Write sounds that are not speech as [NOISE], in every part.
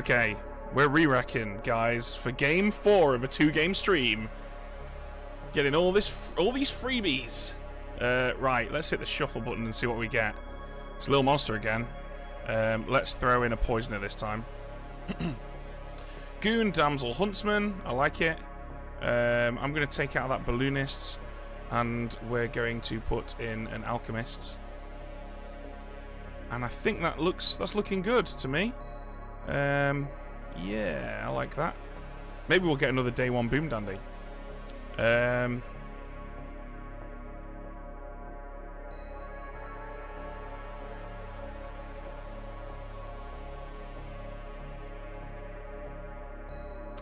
Okay, we're re-wrecking, guys, for game four of a two-game stream. Getting all this, all these freebies. Uh, right, let's hit the shuffle button and see what we get. It's a little monster again. Um, let's throw in a poisoner this time. [CLEARS THROAT] Goon, Damsel, Huntsman. I like it. Um, I'm going to take out that Balloonist, and we're going to put in an Alchemist. And I think that looks that's looking good to me. Um, yeah, I like that. Maybe we'll get another day one Boom Dandy. Um,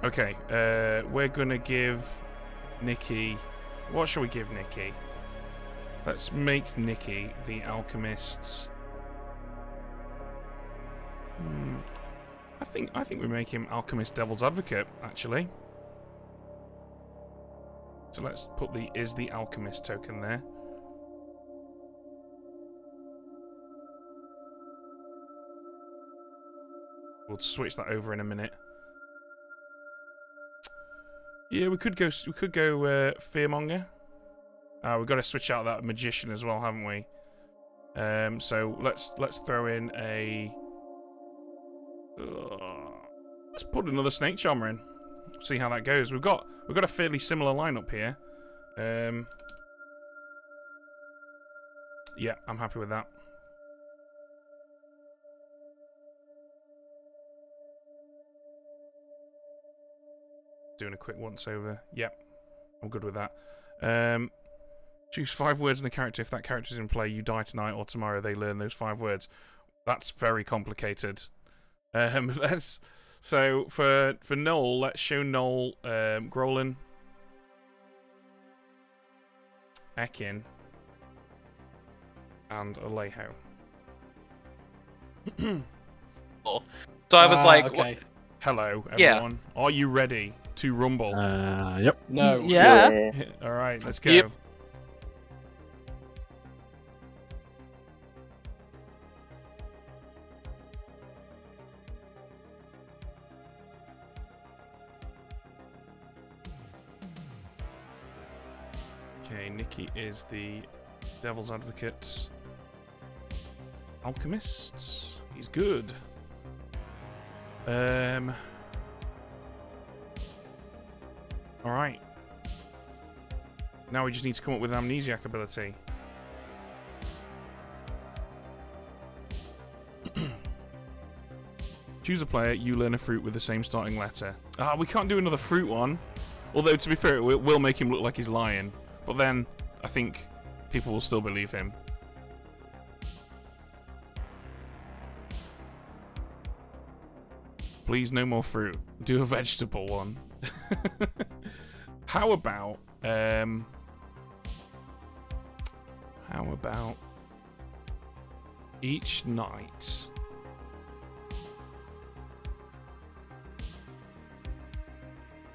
okay, uh, we're gonna give Nikki. What shall we give Nikki? Let's make Nikki the alchemist's. Hmm. I think I think we make him alchemist devil's advocate actually. So let's put the is the alchemist token there. We'll switch that over in a minute. Yeah, we could go. We could go uh, fearmonger. Uh, we've got to switch out that magician as well, haven't we? Um, so let's let's throw in a. Uh, let's put another snake charmer in. See how that goes. We've got we've got a fairly similar lineup here. Um, yeah, I'm happy with that. Doing a quick once over. Yep, I'm good with that. Um, choose five words in the character. If that character is in play, you die tonight or tomorrow. They learn those five words. That's very complicated. Um, [LAUGHS] let's so for for Noel, let's show Noel um, Grolin, Ekin, and Alejo. [CLEARS THROAT] So I was Ah, like, okay. Hello, Yeah. everyone. Are you ready to rumble? Uh, yep. No. Yeah. All right, let's go. Yep. Is the devil's advocate. Alchemist. He's good. Um. All right. Now we just need to come up with an amnesiac ability. [CLEARS THROAT] Choose a player, you learn a fruit with the same starting letter. Ah, we can't do another fruit one. Although, to be fair, it will, will make him look like he's lying. But then, I think people will still believe him. Please, no more fruit. Do a vegetable one. [LAUGHS] how about, um... How about... Each night...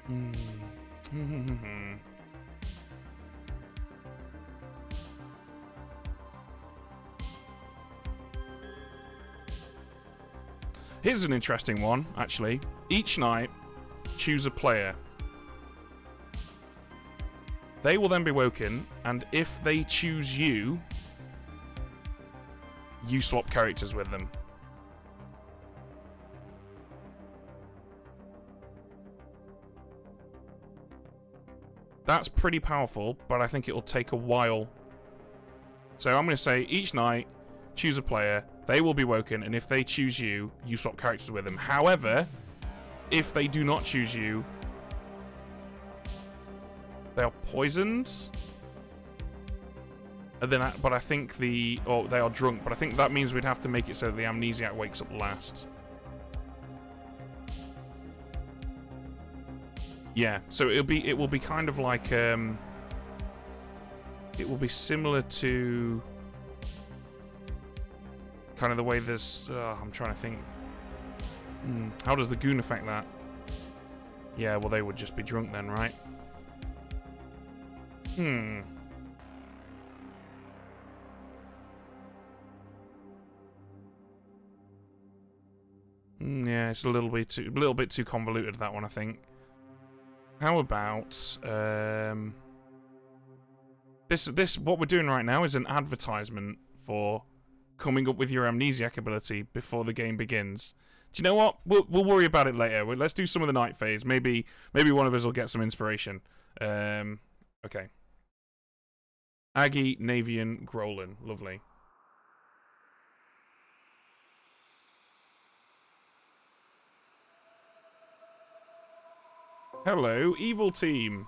Hmm. [LAUGHS] Here's an interesting one, actually. Each night, choose a player. They will then be woken, and if they choose you, you swap characters with them. That's pretty powerful, but I think it'll take a while. So I'm going to say each night, choose a player, they will be woken, and if they choose you, you swap characters with them. However, if they do not choose you, they are poisoned. And then, I, but I think the, or they are drunk, but I think that means we'd have to make it so the amnesiac wakes up last. Yeah, so it'll be, it will be kind of like, um, it will be similar to kind of the way this. Uh, I'm trying to think. Hmm, how does the goon affect that? Yeah, well, they would just be drunk then, right? Hmm. Mm, Yeah, Yeah, it's a little bit too, a little bit too convoluted that one, I think. How about um, this? This what we're doing right now is an advertisement for coming up with your amnesiac ability before the game begins. Do you know what? We'll we'll worry about it later. Let's do some of the night phase. Maybe maybe one of us will get some inspiration. Um, okay. Aggie, Navian, Grolin. Lovely. Hello, evil team.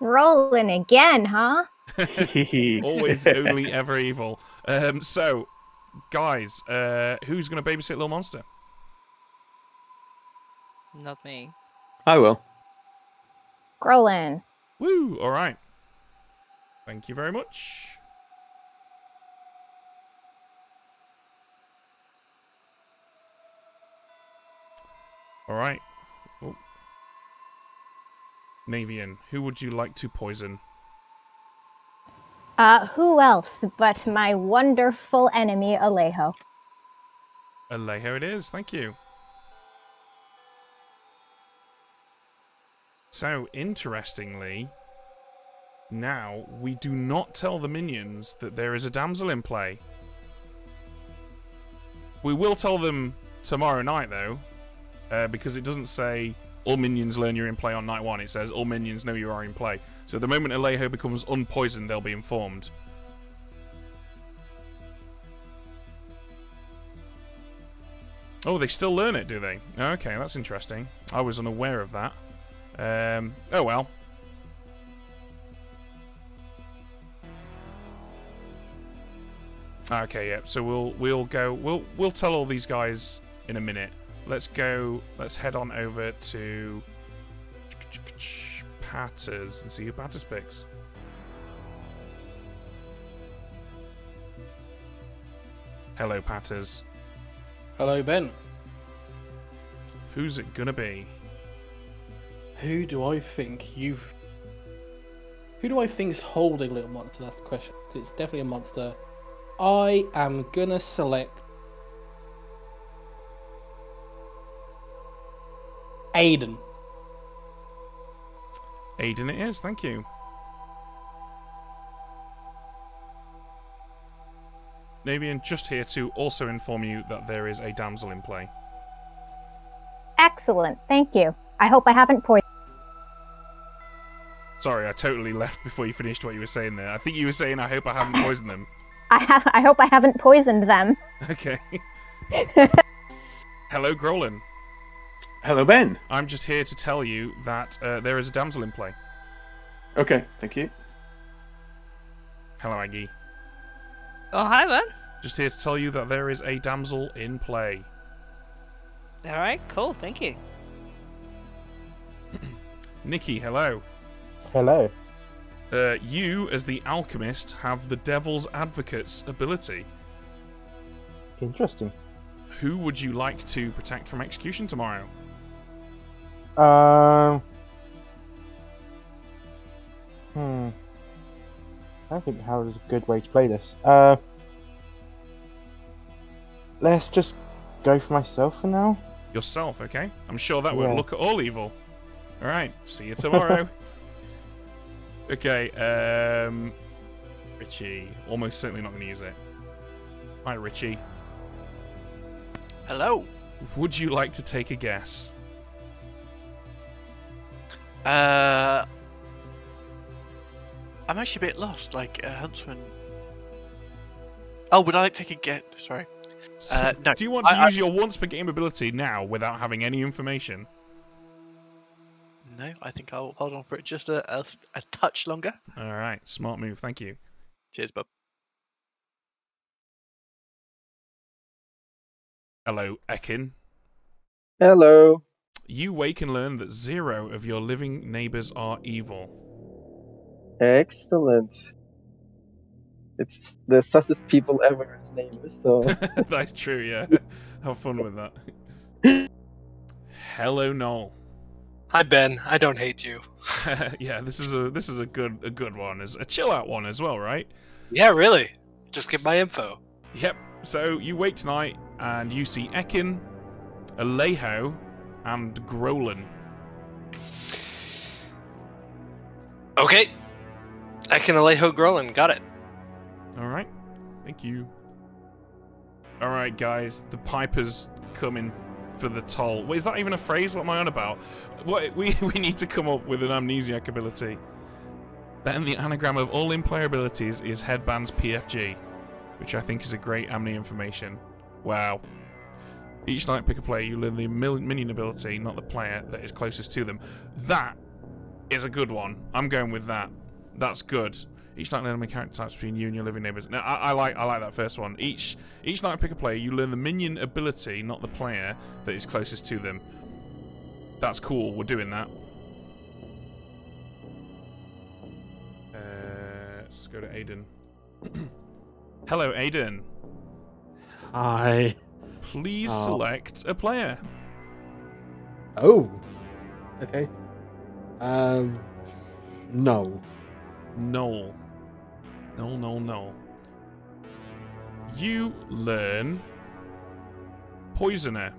Rolling again, huh? [LAUGHS] [LAUGHS] Always, only, ever evil. Um, so, guys, uh, who's going to babysit Little Monster? Not me. I will. Grolin. Woo! All right. Thank you very much. All right. Oh. Navian, who would you like to poison? Uh, who else but my wonderful enemy, Alejo? Alejo it is. Thank you. So, interestingly, now we do not tell the minions that there is a damsel in play. We will tell them tomorrow night, though, uh, because it doesn't say all minions learn you're in play on night one. It says all minions know you are in play. So the moment Alejo becomes unpoisoned, they'll be informed. Oh, they still learn it, do they? Okay, that's interesting. I was unaware of that. Um, oh well. Okay, yeah. So we'll we'll go. We'll we'll tell all these guys in a minute. Let's go. Let's head on over to Patters and see who Patters picks. Hello, Patters. Hello, Ben. Who's it gonna be? Who do I think you've. Who do I think's holding Little Monster? That's the question. It's definitely a monster. I am gonna select. Aiden. Aiden it is, thank you. Navian just here to also inform you that there is a damsel in play. Excellent. Thank you. I hope I haven't poisoned. Sorry, I totally left before you finished what you were saying there. I think you were saying, I hope I haven't poisoned them. I have. I hope I haven't poisoned them. [LAUGHS] Okay. [LAUGHS] Hello, Grolin. Hello, Ben. I'm just here to tell you that uh, there is a damsel in play. Okay, thank you. Hello, Aggie. Oh, hi, Ben. Just here to tell you that there is a damsel in play. All right, cool. Thank you. [CLEARS THROAT] Nikki, hello. Hello. Uh, you, as the alchemist, have the Devil's Advocate's ability. Interesting. Who would you like to protect from execution tomorrow? Um. Hmm. I don't think how is a good way to play this. Uh. Let's just go for myself for now. Yourself, okay? I'm sure that will look at all evil. Alright, see you tomorrow. [LAUGHS] okay, um. Richie. Almost certainly not going to use it. Hi, Richie. Hello. Would you like to take a guess? Uh, I'm actually a bit lost. Like a Huntsman. Oh, would I like to take a get? Sorry. Uh, no, Do you want to I- I- use your once per game ability now without having any information? No, I think I'll hold on for it just a a touch longer. Alright, smart move, thank you. Cheers, bub. Hello, Ekin. Hello. You wake and learn that zero of your living neighbors are evil. Excellent. It's the sussest people ever as neighbors, so [LAUGHS] That's true, yeah. [LAUGHS] Have fun with that. [LAUGHS] Hello, Noel. Hi Ben, I don't hate you. yeah, this is a this is a good a good one. Is a chill out one as well, right? Yeah, really. Just get my info. Yep. So you wait tonight and you see Ekin Alejo and Grolan. Okay. Ekin Alejo Grolin. Got it. All right. Thank you. All right, guys. The Piper's coming for the toll. Wait, is that even a phrase? What am I on about? What we [LAUGHS] we need to come up with an amnesiac ability. Then the anagram of all in-player abilities is headbands PFG, which I think is a great Amni information. Wow. Each night pick a player, you learn the minion ability, not the player that is closest to them. That is a good one. I'm going with that. That's good. Each night learn the character types between you and your living neighbors. Now, I, I like I like that first one. Each each night pick a player, you learn the minion ability, not the player that is closest to them. That's cool. We're doing that. Uh, let's go to Aiden. [CLEARS THROAT] Hello, Aiden. Hi. Please Oh. select a player. Oh. Okay. Um. No. No. No, no, no. You learn Poisoner.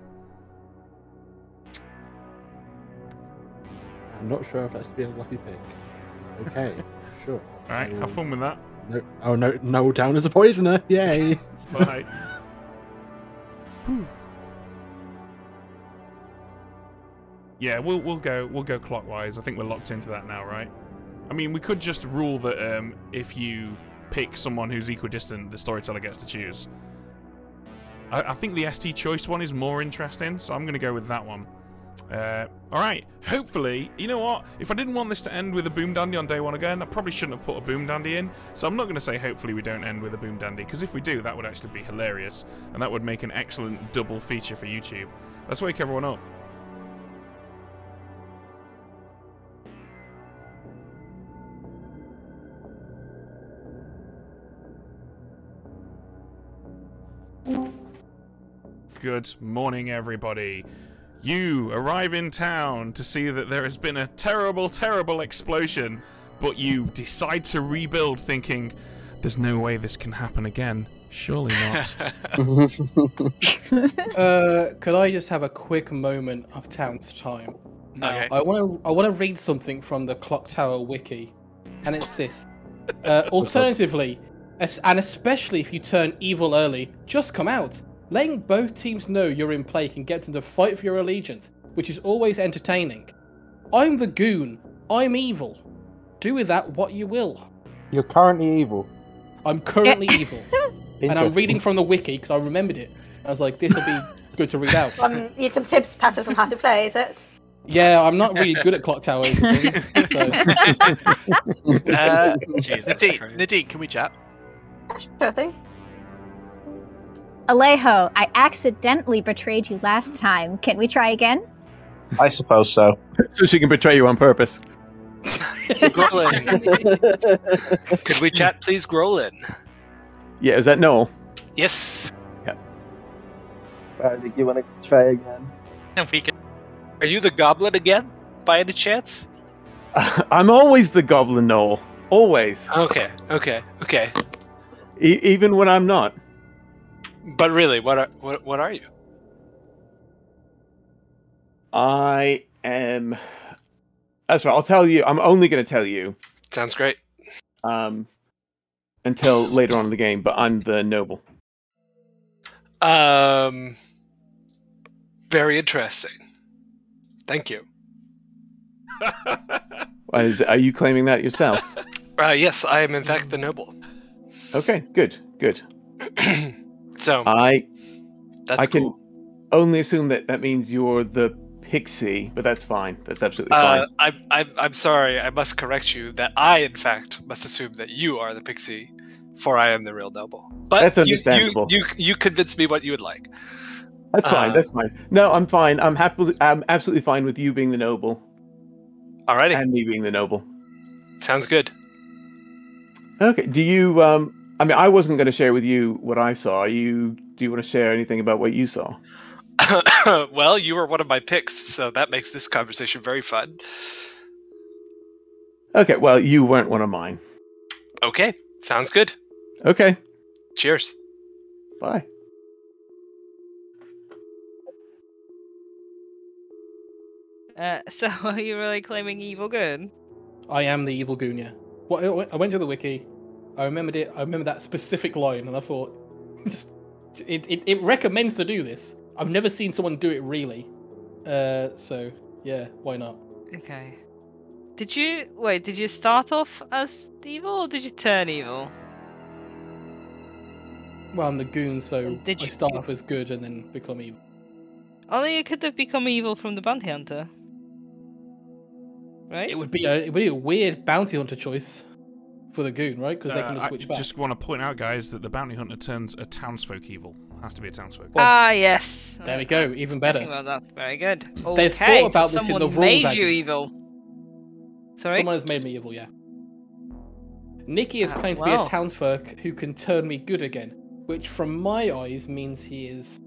I'm not sure if that's to be a lucky pick. Okay. [LAUGHS] sure. Alright, have fun with that. No, oh no! No down as a poisoner! Yay! [LAUGHS] Bye. [LAUGHS] Yeah, we'll we'll go we'll go clockwise. I think we're locked into that now, right? I mean, we could just rule that um, if you pick someone who's equidistant, the storyteller gets to choose. I, I think the ST choice one is more interesting, so I'm going to go with that one. Uh, all right. Hopefully, you know what? If I didn't want this to end with a boom dandy on day one again, I probably shouldn't have put a boom dandy in. So I'm not going to say hopefully we don't end with a boom dandy, because if we do, that would actually be hilarious, and that would make an excellent double feature for YouTube. Let's wake everyone up. Good morning, everybody. You arrive in town to see that there has been a terrible, terrible explosion, but you decide to rebuild thinking, there's no way this can happen again. Surely not. [LAUGHS] [LAUGHS] Uh, could I just have a quick moment of town's time? Now, Okay. I want to I want to read something from the Clock Tower wiki, and it's this. Uh, [LAUGHS] alternatively, es- and especially if you turn evil early, just come out. Letting both teams know you're in play can get them to fight for your allegiance, which is always entertaining. I'm the goon. I'm evil. Do with that what you will. You're currently evil. I'm currently evil, [LAUGHS] and I'm reading from the wiki because I remembered it. I was like, this will be good to read out. [LAUGHS] Um, you need some tips, Patterson, on how to play, is it? Yeah, I'm not really good at clock towers. is the thing, so. [LAUGHS] Uh, Nadine, Nadine, can we chat? Sure thing. Alejo, I accidentally betrayed you last time. Can we try again? I suppose so. So she can betray you on purpose. Grolin. [LAUGHS] Could we chat, please, Grolin? Yeah, is that no? Yes. I think uh, you want to try again. [LAUGHS] we can. Are you the goblin again, by any chance? [LAUGHS] I'm always the goblin Noel. Always. Okay, okay, okay. E- even when I'm not. But really, what are what what are you? I am. That's right. I'll tell you. I'm only going to tell you Sounds great. um, until later on in the game. But I'm the noble. Um, very interesting. Thank you. [LAUGHS] Is, are you claiming that yourself? [LAUGHS] Uh, yes, I am in fact the noble. Okay. Good. Good. [CLEARS THROAT] so I that's I can cool. only assume that that means you're the pixie, but that's fine. That's absolutely Uh, fine. I'm, I'm I'm sorry. I must correct you that I, in fact, must assume that you are the pixie, for I am the real noble. But That's understandable. You, you you convince me what you would like. That's fine. uh, that's fine. No, I'm fine. I'm happy. I'm absolutely fine with you being the noble Alrighty, and me being the noble. sounds good. Okay. Do you? Um. I mean, I wasn't going to share with you what I saw. You. Do you want to share anything about what you saw? [COUGHS] well, you were one of my picks, so that makes this conversation very fun. Okay. Well, you weren't one of mine. Okay, sounds good. Okay. Cheers. Bye. Uh, [LAUGHS] so are you really claiming evil good? I am the evil goon, yeah. What, I went to the wiki. I remembered it. I remember that specific line, and I thought, [LAUGHS] it, it, it recommends to do this. I've never seen someone do it really. Uh, so yeah, why not? Okay. Did you wait? Did you start off as evil or did you turn evil? Well, I'm the goon, so Did I you- start off as good and then become evil. Although you could have become evil from the bounty hunter. Right? It would be a, it would be a weird bounty hunter choice for the goon, right? Because they can Uh, just I switch back. just want to point out, guys, that the bounty hunter turns a townsfolk evil. Has to be a townsfolk. ah, yes. There we Uh, go, even better. Thinking about that. Very good. They Okay, thought about so this in the someone rules, made you Aggie. evil. Sorry. Someone has made me evil, yeah. Nikki has Ah, claimed to be a townsfolk who can turn me good again, which from my eyes means he is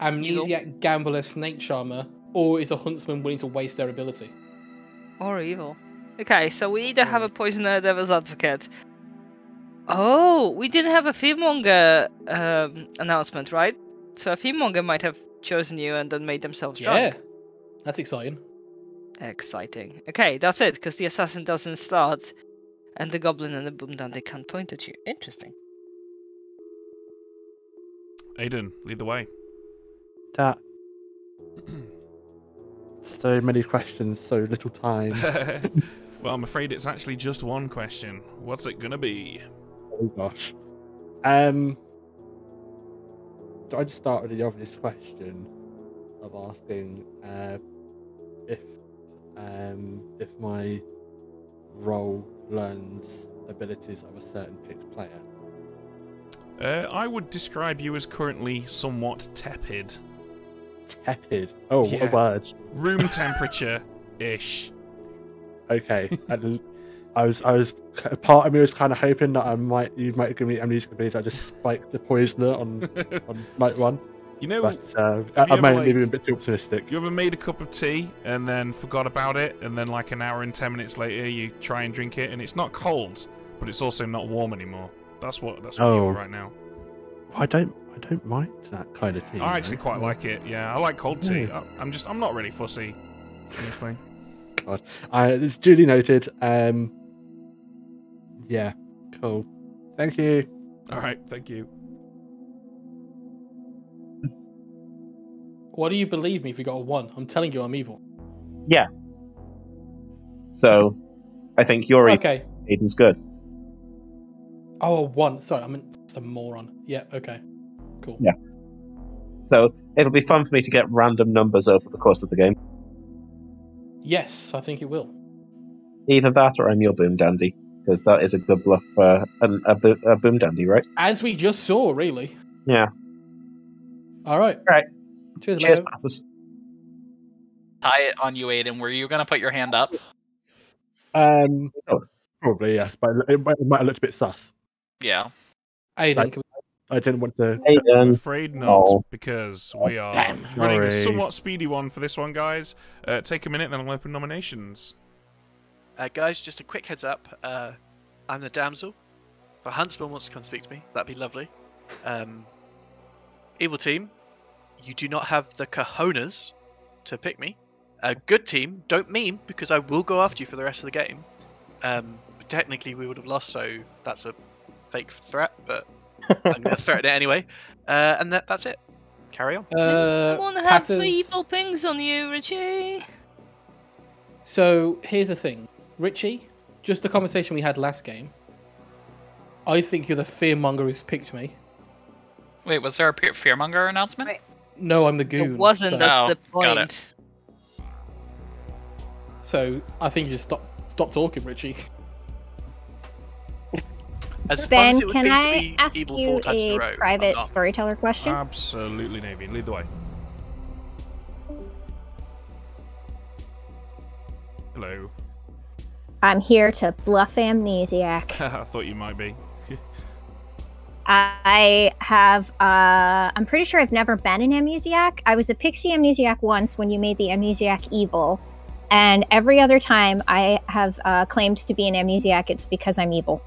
amnesiac, gambler, snake charmer, or is a huntsman willing to waste their ability. Or evil. Okay, so we either have a poisoner, devil's advocate. Oh, we didn't have a fearmonger um, announcement, right? So a fearmonger might have chosen you and then made themselves Yeah, drunk. that's exciting. Exciting. Okay, that's it, because the assassin doesn't start, and the goblin and the boom they can't point at you. Interesting. Aiden, lead the way. That. [CLEARS THROAT] so many questions, so little time. [LAUGHS] well, I'm afraid it's actually just one question. What's it gonna be? oh gosh. Um. So I just start with the obvious question of asking uh, if um, if my role learns abilities of a certain picked player. Uh, I would describe you as currently somewhat tepid. Tepid. Oh, what a word. Room [LAUGHS] temperature ish. Okay. and I was, I was, part of me was kind of hoping that I might, you might give me amnesia abilities. I just spiked the poisoner on, [LAUGHS] on night one. You know, But uh, I, I might like- been a bit too optimistic. you ever made a cup of tea and then forgot about it, and then like an hour and ten minutes later you try and drink it, and it's not cold, but it's also not warm anymore. That's what that's what Oh. right now. I don't, I don't mind that kind of tea. I actually though. quite like it. Yeah, I like cold tea. I, I'm just I'm not really fussy, honestly. God, I, it's duly noted. Um, yeah, cool. Thank you. All right, thank you. Why do you believe me if you got a one? I'm telling you, I'm evil. Yeah. So, I think you're evil. Okay. Aiden's good. Oh, a one. Sorry, I'm just a moron. Yeah. Okay. Cool. Yeah. So it'll be fun for me to get random numbers over the course of the game. Yes, I think it will. Either that or I'm your boom dandy, because that is a good bluff for an, a, bo- a boom dandy, right? As we just saw, really. Yeah. All right. All right. Cheers, Cheers, passes. Tie it on you, Aiden. Were you gonna put your hand up? Um, Oh. probably yes, but it, might- it might have looked a bit sus. Yeah. Aiden, Like- can I didn't want to. I'm afraid not, Oh. because we are Damn. running a somewhat speedy one for this one, guys. Uh, take a minute, then I'll open nominations. Uh, guys, just a quick heads up. Uh, I'm the damsel. If a huntsman wants to come speak to me, that'd be lovely. Um, evil team, you do not have the cojones to pick me. A good team, don't meme because I will go after you for the rest of the game. Um, technically, we would have lost, so that's a fake threat, but I'm going to threaten it anyway. Uh, and that, that's it. Carry on. Uh, Someone have Patters- the evil pings on you, Richie. So here's the thing, Richie. Just the conversation we had last game. I think you're the fearmonger who's picked me. Wait, was there a fearmonger announcement? Right. No, I'm the goon. It goon. wasn't. So, That's the Oh, got it. point. so I think you just stop stop talking, Richie. [LAUGHS] As Ben, as it would can I ask you four times in a a row, private storyteller question? Absolutely, Navy. Lead the way. Hello. I'm here to bluff amnesiac. [LAUGHS] I thought you might be. I have, uh, I'm pretty sure I've never been an amnesiac. I was a pixie amnesiac once when you made the amnesiac evil. And every other time I have uh, claimed to be an amnesiac, it's because I'm evil.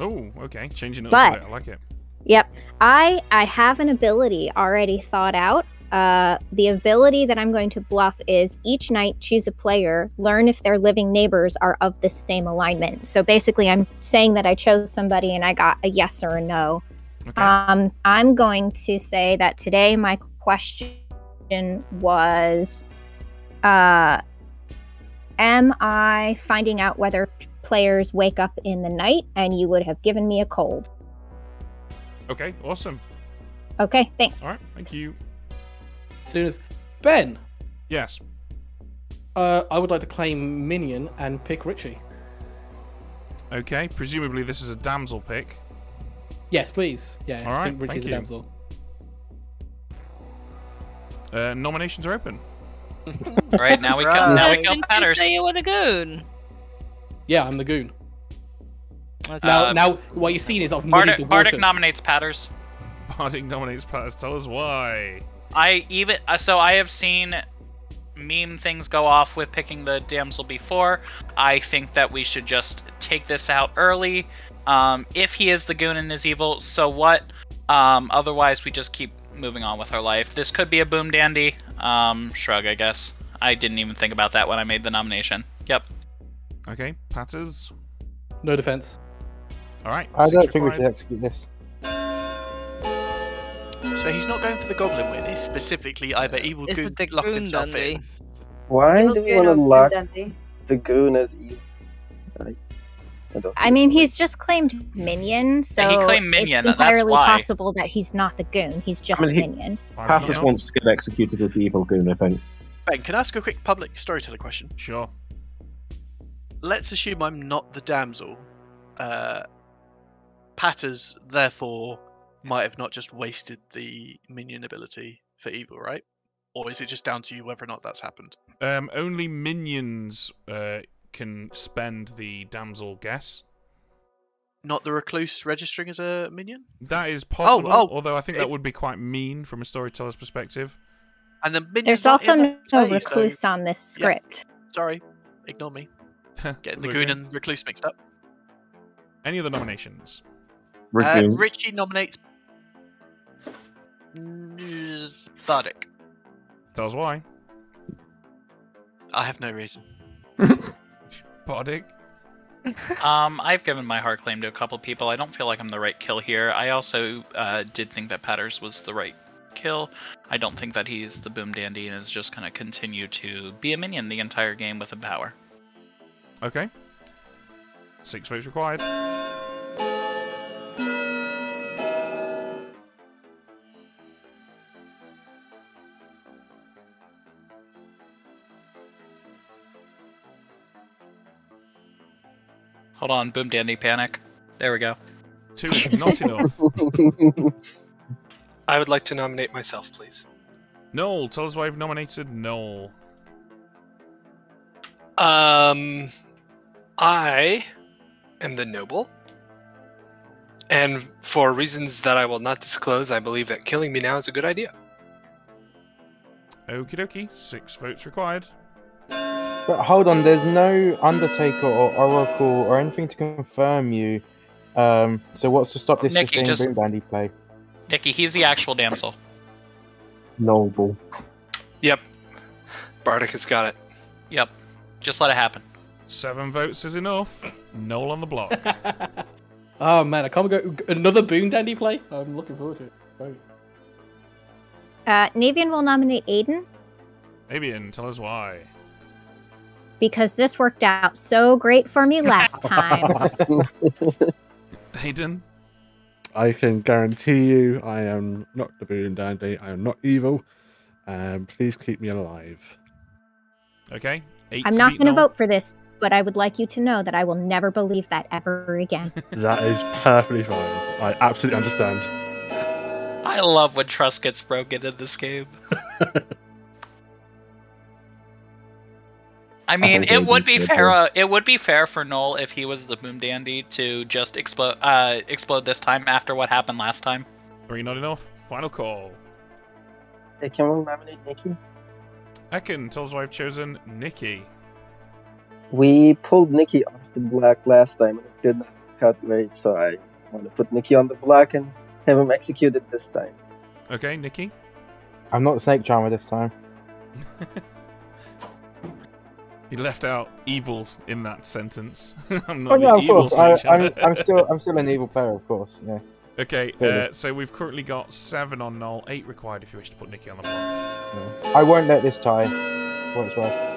Oh, okay. Changing it But-. I like it. Yep. I I have an ability already thought out uh, the ability that I'm going to bluff is each night choose a player, learn if their living neighbors are of the same alignment. So basically, I'm saying that I chose somebody and I got a yes or a no. Okay. Um, I'm going to say that today my question was uh, Am I finding out whether players wake up in the night and you would have given me a cold? okay, awesome. Okay, thanks. All right, thank you. As soon as Ben, Yes. uh, I would like to claim minion and pick Richie. Okay, presumably this is a damsel pick. Yes, please. Yeah, All right, I think Richie's thank a you. damsel. Uh, nominations are open. [LAUGHS] Right now we come. now we kill Didn't you Patters. say you were the goon? Yeah, I'm the goon. Okay. Now, Uh, now what you've seen is I've muddied Bardic, the Bardic nominates Patters. Bardic nominates Patters. Tell us why. I even uh, so I have seen meme things go off with picking the damsel before. I think that we should just take this out early. Um, if he is the goon and is evil, so what? Um, otherwise, we just keep moving on with our life. This could be a boom dandy. Um, shrug, I guess. I didn't even think about that when I made the nomination. Yep. Okay, Patters. No defense. All right. I don't six think we should execute this. So he's not going for the goblin win. He's specifically either evil Is goon it the lock goon himself dandy? in. Why Evil do we want to lock dandy? the goon as evil? I, I, don't I see mean, he's just claimed minion, so claimed minion, it's that's entirely why. possible that he's not the goon. He's just mean, he- minion. Five Patters wants to get executed as the evil goon, I think. Ben, can I ask a quick public storyteller question? Sure. Let's assume I'm not the damsel. Uh, Patters, therefore, might have not just wasted the minion ability for evil, right? Or is it just down to you whether or not that's happened? Um, only minions uh, can spend the damsel guess. Not the recluse registering as a minion? That is possible, oh, although I think that would be quite mean from a storyteller's perspective. And the minions There's also no that play, so- recluse on this yeah. script. Sorry, ignore me. [LAUGHS] Getting the goon and recluse mixed up. Any other nominations? Uh, Ragoons. Richie nominates Mm, Bardic. Tell us why. I have no reason. [LAUGHS] Bardic. Um, I've given my heart claim to a couple people. I don't feel like I'm the right kill here. I also uh, did think that Patters was the right kill. I don't think that he's the boom dandy and is just gonna continue to be a minion the entire game with a power. Okay. Six votes required. Hold on, boom dandy panic. There we go. Two is not [LAUGHS] enough. I would like to nominate myself, please. Noel, tell us why you've nominated Noel. Um, I am the noble, and for reasons that I will not disclose, I believe that killing me now is a good idea. Okie dokie. Six votes required. But hold on, there's no Undertaker or Oracle or anything to confirm you. Um, so what's to stop this Nikki, just just- being Boom Dandy play? Nikki, he's the actual damsel. Noble. Yep, Bardic has got it. Yep. Just let it happen. Seven votes is enough. Noel on the block. [LAUGHS] Oh man, I can't go another Boom Dandy play. I'm looking forward to it. Great. Uh, Navian will nominate Aiden Navian, tell us why. because this worked out so great for me last [LAUGHS] time. [LAUGHS] Aiden, I can guarantee you, I am not the Boom Dandy. I am not evil. Um, please keep me alive. okay. Eight I'm to not beat going to vote for this, but I would like you to know that I will never believe that ever again. [LAUGHS] That is perfectly fine. I absolutely understand. I love when trust gets broken in this game. [LAUGHS] I mean, think it would be fair. Uh, it would be fair for Noel if he was the boom dandy to just explode. Uh, explode this time after what happened last time. Are you not enough. Final call. Hey, can we nominate Nikki? Ekin, tell us why I've chosen Nikki. We pulled Nikki off the black last time and it did not calculate, so I want to put Nikki on the black and have him executed this time. Okay, Nikki. I'm not the Snake Charmer this time. [LAUGHS] He left out evil in that sentence. [LAUGHS] I'm Oh not yeah, the of evil course. I, Snake I'm, I'm still I'm still an evil player, of course. Yeah. [LAUGHS] Okay, uh, so we've currently got seven on Noel, eight required if you wish to put Nikki on the block. I won't let this tie. For what it's worth.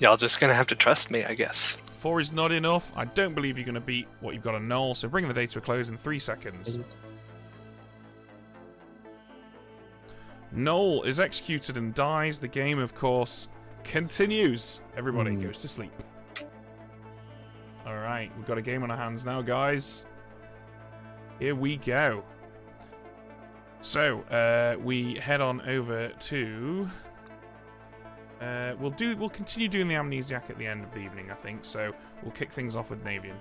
Y'all just gonna have to trust me, I guess. Four is not enough. I don't believe you're going to beat what you've got on Noel, so bring the day to a close in three seconds. Noel is executed and dies. The game, of course, continues. Everybody Hmm. goes to sleep. Alright, we've got a game on our hands now, guys. Here we go. So, uh, we head on over to. Uh, we'll do. We'll continue doing the amnesiac at the end of the evening, I think. So we'll kick things off with Navian.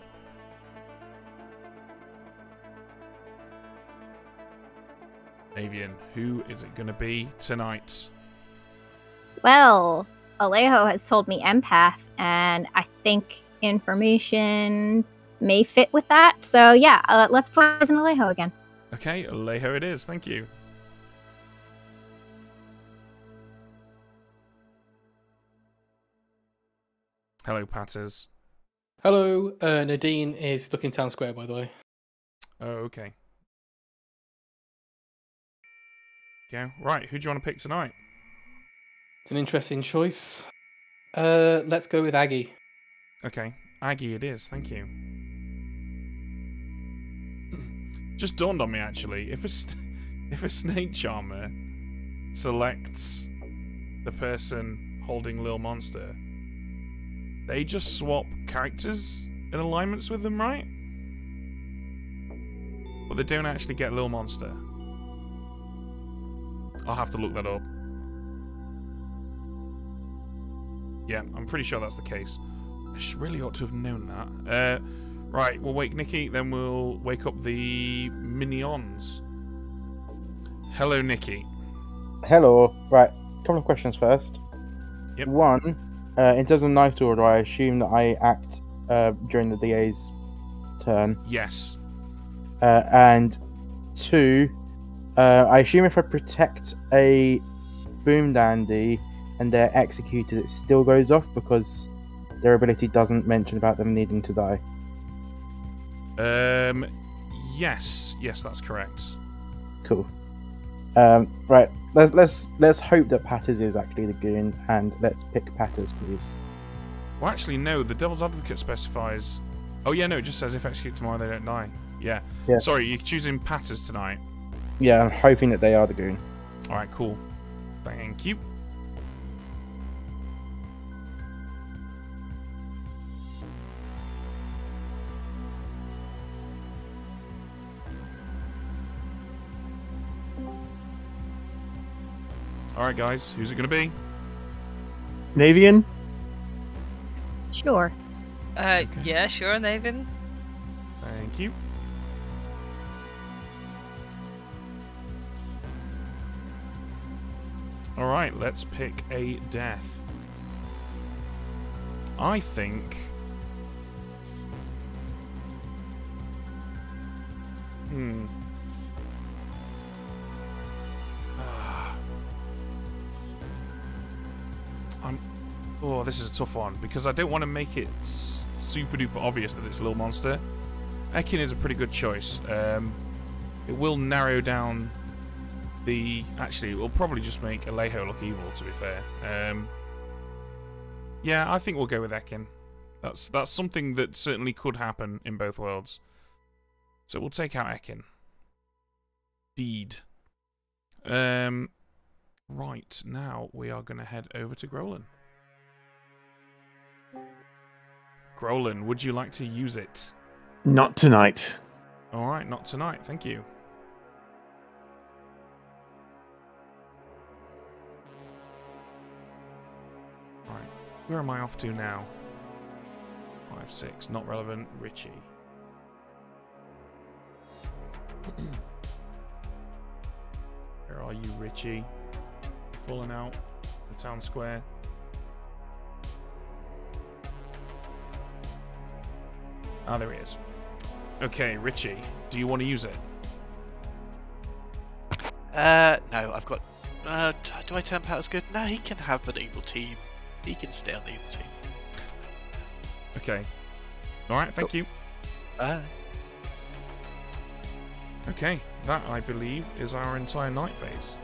Navian, who is it going to be tonight? Well, Alejo has told me empath, and I think information may fit with that. So yeah, uh, let's poison Alejo again. Okay, Alejo it is. Thank you. Hello, Patters. Hello, uh, Nadine is stuck in town square, by the way. Oh, okay. Yeah, right. Who do you want to pick tonight? It's an interesting choice. Uh, let's go with Aggie. Okay, Aggie it is. Thank you. Just dawned on me actually. If a [LAUGHS] if a snake charmer selects the person holding Lil Monster, they just swap characters in alignments with them, right? But they don't actually get Little Monster. I'll have to look that up. Yeah, I'm pretty sure that's the case. I really ought to have known that. Uh, right, we'll wake Nikki, then we'll wake up the minions. Hello, Nikki. Hello. Right. Couple of questions first. Yep. One, uh, in terms of Night Order, I assume that I act uh, during the DA's turn. Yes. Uh, and two, uh, I assume if I protect a Boom Dandy and they're executed, it still goes off because their ability doesn't mention about them needing to die. Um, yes, yes, that's correct. Cool. Um, right. Let's let's let's hope that Patters is actually the goon, and let's pick Patters, please. Well, actually, no. The Devil's Advocate specifies. Oh yeah, no. It just says if executed tomorrow, they don't die. Yeah. Yeah. Sorry, you're choosing Patters tonight. Yeah, I'm hoping that they are the goon. All right, cool. Thank you. All right, guys. Who's it going to be? Navian? Sure. Uh, yeah, sure, Navian. Thank you. All right, let's pick a death. I think. Hmm. Oh, this is a tough one because I don't want to make it super duper obvious that it's a little monster. Ekin is a pretty good choice. Um, it will narrow down the. Actually, it will probably just make Alejo look evil. To be fair. Um, yeah, I think we'll go with Ekin. That's that's something that certainly could happen in both worlds. So we'll take out Ekin. Deed. Um, right now we are going to head over to Grolan. Grolan, would you like to use it? Not tonight. All right, not tonight. Thank you. Right, where am I off to now? Five, six, not relevant. Richie. Where are you, Richie? Falling out the town square. Ah, there he is. Okay, Richie, do you want to use it? Uh, no, I've got. Uh, do I turn Pat as good? No, he can have an evil team. He can stay on the evil team. Okay. All right, thank you. Uh, Okay, that I believe is our entire night phase.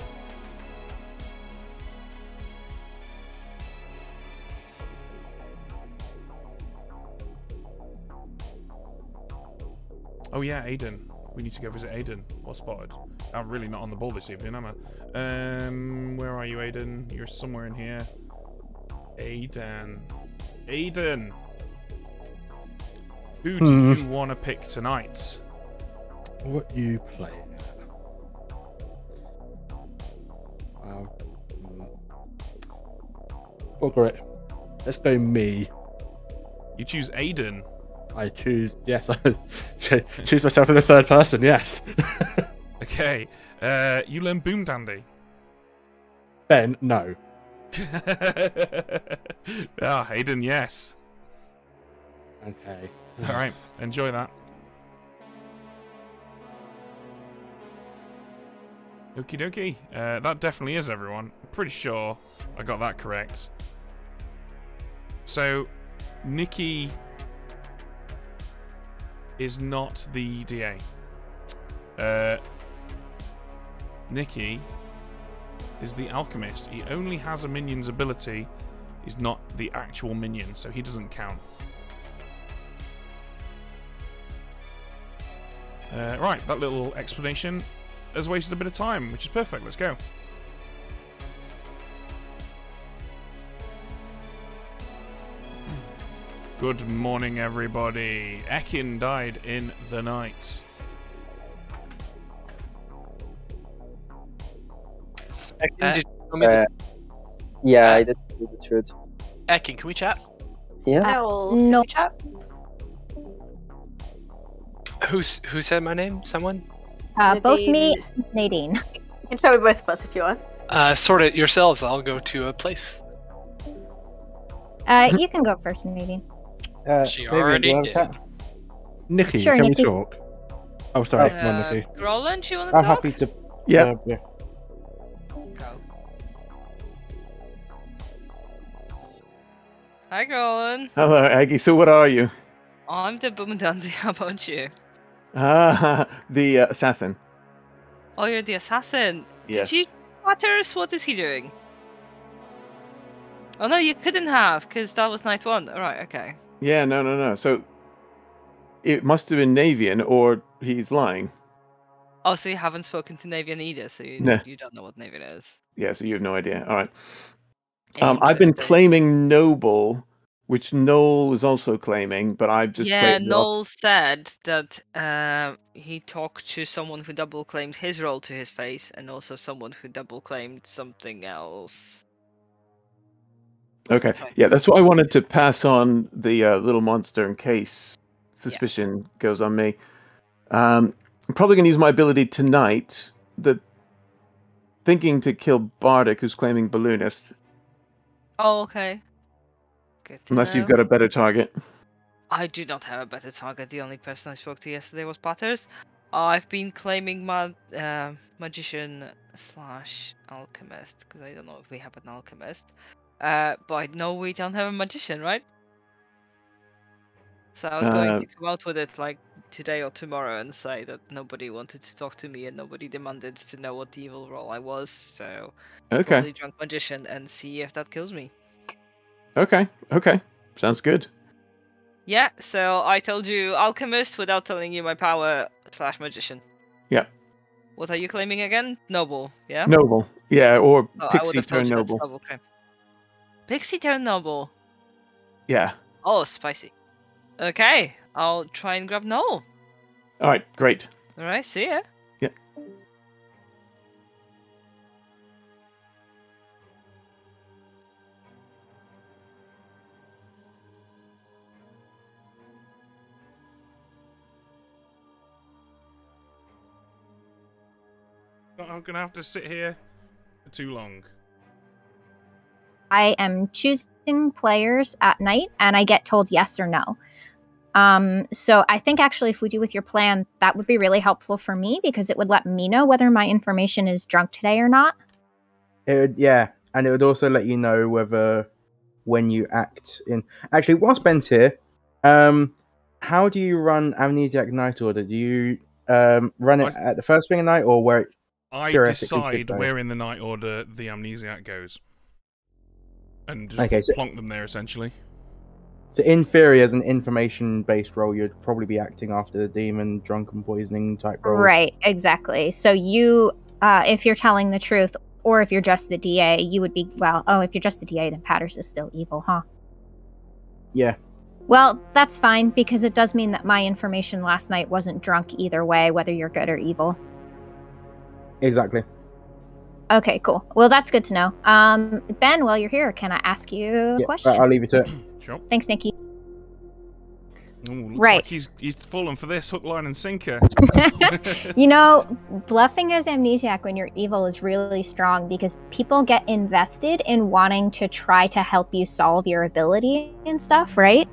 Oh yeah, Aiden. We need to go visit Aiden. Or spotted. I'm really not on the ball this evening, am I? Um, where are you, Aiden? You're somewhere in here. Aiden. Aiden. Who do Hmm. you want to pick tonight? What you playing at? Wow. Bugger it. Let's go me. You choose Aiden. I choose. Yes, [LAUGHS] I choose myself in the third person. Yes. [LAUGHS] Okay. Uh, you learn Boom Dandy. ben, no. [LAUGHS] ah, Aiden, yes. Okay. All right, enjoy that. Okie dokie. Uh, that definitely is everyone. I'm pretty sure I got that correct. So, Nikki is not the DA. Uh, Nikki is the alchemist. He only has a minion's ability. He's not the actual minion, so he doesn't count. Uh, right, that little explanation has wasted a bit of time, which is perfect. Let's go. Good morning, everybody. Ekin died in the night. Uh, did you tell me Uh, that? yeah, I did tell you the truth. Ekin, can we chat? Yeah. I will No. chat. Who's who said my name? Someone? Uh, both me Nadine. and Nadine. You can chat with both of us if you want. Uh, sort it yourselves. I'll go to a place. Uh, you can go first, Nadine. Uh, She Vivian, already do did. chat? Nikki, Sure, can Nikki. we talk? Oh, sorry, come on, Uh, Nikki. Roland, you want to talk? I'm talk? happy to. Yeah. uh, yeah. Go. Hi, Roland. Hello, Aggie. So, what are you? I'm the Boom Dandy. [LAUGHS] How about you? Ah, [LAUGHS] the uh, assassin. Oh, you're the assassin. Yes. Did you Waters? What is he doing? Oh no, you couldn't have, because that was night one. Alright, okay. Yeah, no, no, no. So, it must have been Navian, or he's lying. Oh, so you haven't spoken to Navian either, so you, No. you don't know what Navian is. Yeah, so you have no idea. All right. Um, I've been claiming Noble, which Noel was also claiming, but I've just yeah, it off. Noel said that uh, he talked to someone who double claimed his role to his face, and also someone who double claimed something else. Okay, yeah, that's why I wanted to pass on the uh, little monster in case suspicion goes on me. Um, I'm probably going to use my ability tonight. The thinking to kill Bardic, who's claiming balloonist, Oh, okay. Unless you've got a better target. I do not have a better target. The only person I spoke to yesterday was Patters. I've been claiming my uh, magician slash alchemist because I don't know if we have an alchemist. Uh, but I know we don't have a magician, right? So I was going Uh, to come out with it like today or tomorrow and say that nobody wanted to talk to me and nobody demanded to know what the evil role I was. So Okay, drunk magician and see if that kills me. okay, okay. Sounds good. Yeah, so I told you alchemist without telling you my power slash magician. Yeah. What are you claiming again? Noble, yeah? Noble, yeah, or Oh, Pixie have told turn you that's Noble. Double claim. Pixie turn noble. Yeah. Oh, spicy. Okay, I'll try and grab Noel. All right, great. Alright, see ya. Yeah. I'm gonna have to sit here for too long. I am choosing players at night and I get told yes or no. Um, so I think actually, if we do with your plan, that would be really helpful for me because it would let me know whether my information is drunk today or not. It would, yeah, and it would also let you know whether when you act in. Actually, whilst Ben's here, um, how do you run Amnesiac Night Order? Do you um, run it at the first thing of night or where it I decide where in the night order the amnesiac goes, and just Okay, so- plonk them there essentially. So, in theory, as an information-based role, you'd probably be acting after the demon, drunken poisoning type role. Right, exactly. So you, uh, if you're telling the truth, or if you're just the DA, you would be well. Oh, if you're just the DA, then Patters is still evil, huh? Yeah. Well, that's fine because it does mean that my information last night wasn't drunk either way, whether you're good or evil. Exactly. Okay, cool. Well, that's good to know. Um, Ben, while you're here, can I ask you a Yeah, question? right, I'll leave you to it. [CLEARS THROAT] Sure. Thanks, Nikki. Ooh, looks Right. Like he's he's fallen for this hook, line, and sinker. [LAUGHS] [LAUGHS] You know, bluffing as amnesiac when you're evil is really strong because people get invested in wanting to try to help you solve your ability and stuff, right?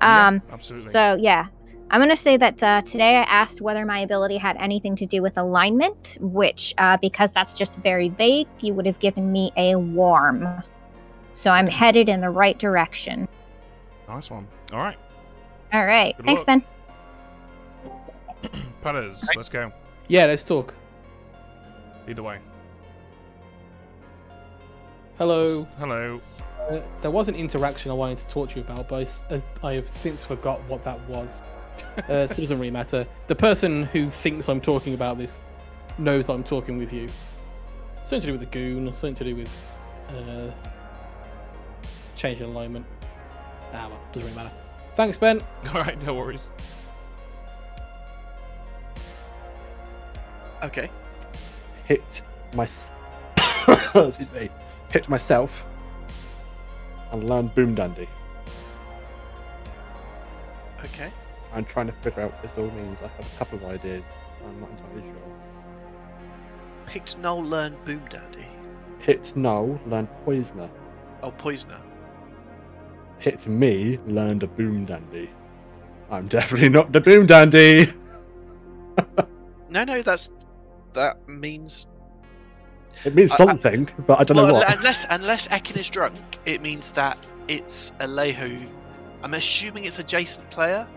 Yeah, um absolutely. so yeah. I'm gonna say that uh, today I asked whether my ability had anything to do with alignment, which, uh, because that's just very vague, you would have given me a warm. So I'm headed in the right direction. nice one. All right, All right. Good Thanks, luck. Ben. [CLEARS THROAT] Patters, let's go. Yeah, let's talk. Either way. Hello. Hello. Uh, there was an interaction I wanted to talk to you about, but I s- uh, I have since forgot what that was. Uh, so it doesn't really matter. The person who thinks I'm talking about this knows I'm talking with you. Something to do with the goon, something to do with uh, changing alignment. Ah, well, doesn't really matter. Thanks, Ben. [LAUGHS] All right, no worries. Okay. Hit my. [COUGHS] Excuse me. Hit myself. And learn Boom Dandy. Okay. I'm trying to figure out what this all means. I have a couple of ideas. I'm not entirely sure. Picked Noel, learn Boom Dandy. Hit Null, learn Poisoner. Oh, Poisoner. Hit me, learn the Boom Dandy. I'm definitely not the Boom Dandy. [LAUGHS] No, no, that's that means. It means I- I- something, but I don't well, know what. [LAUGHS] unless unless Ekin is drunk, it means that it's Alejo. I'm assuming it's adjacent player,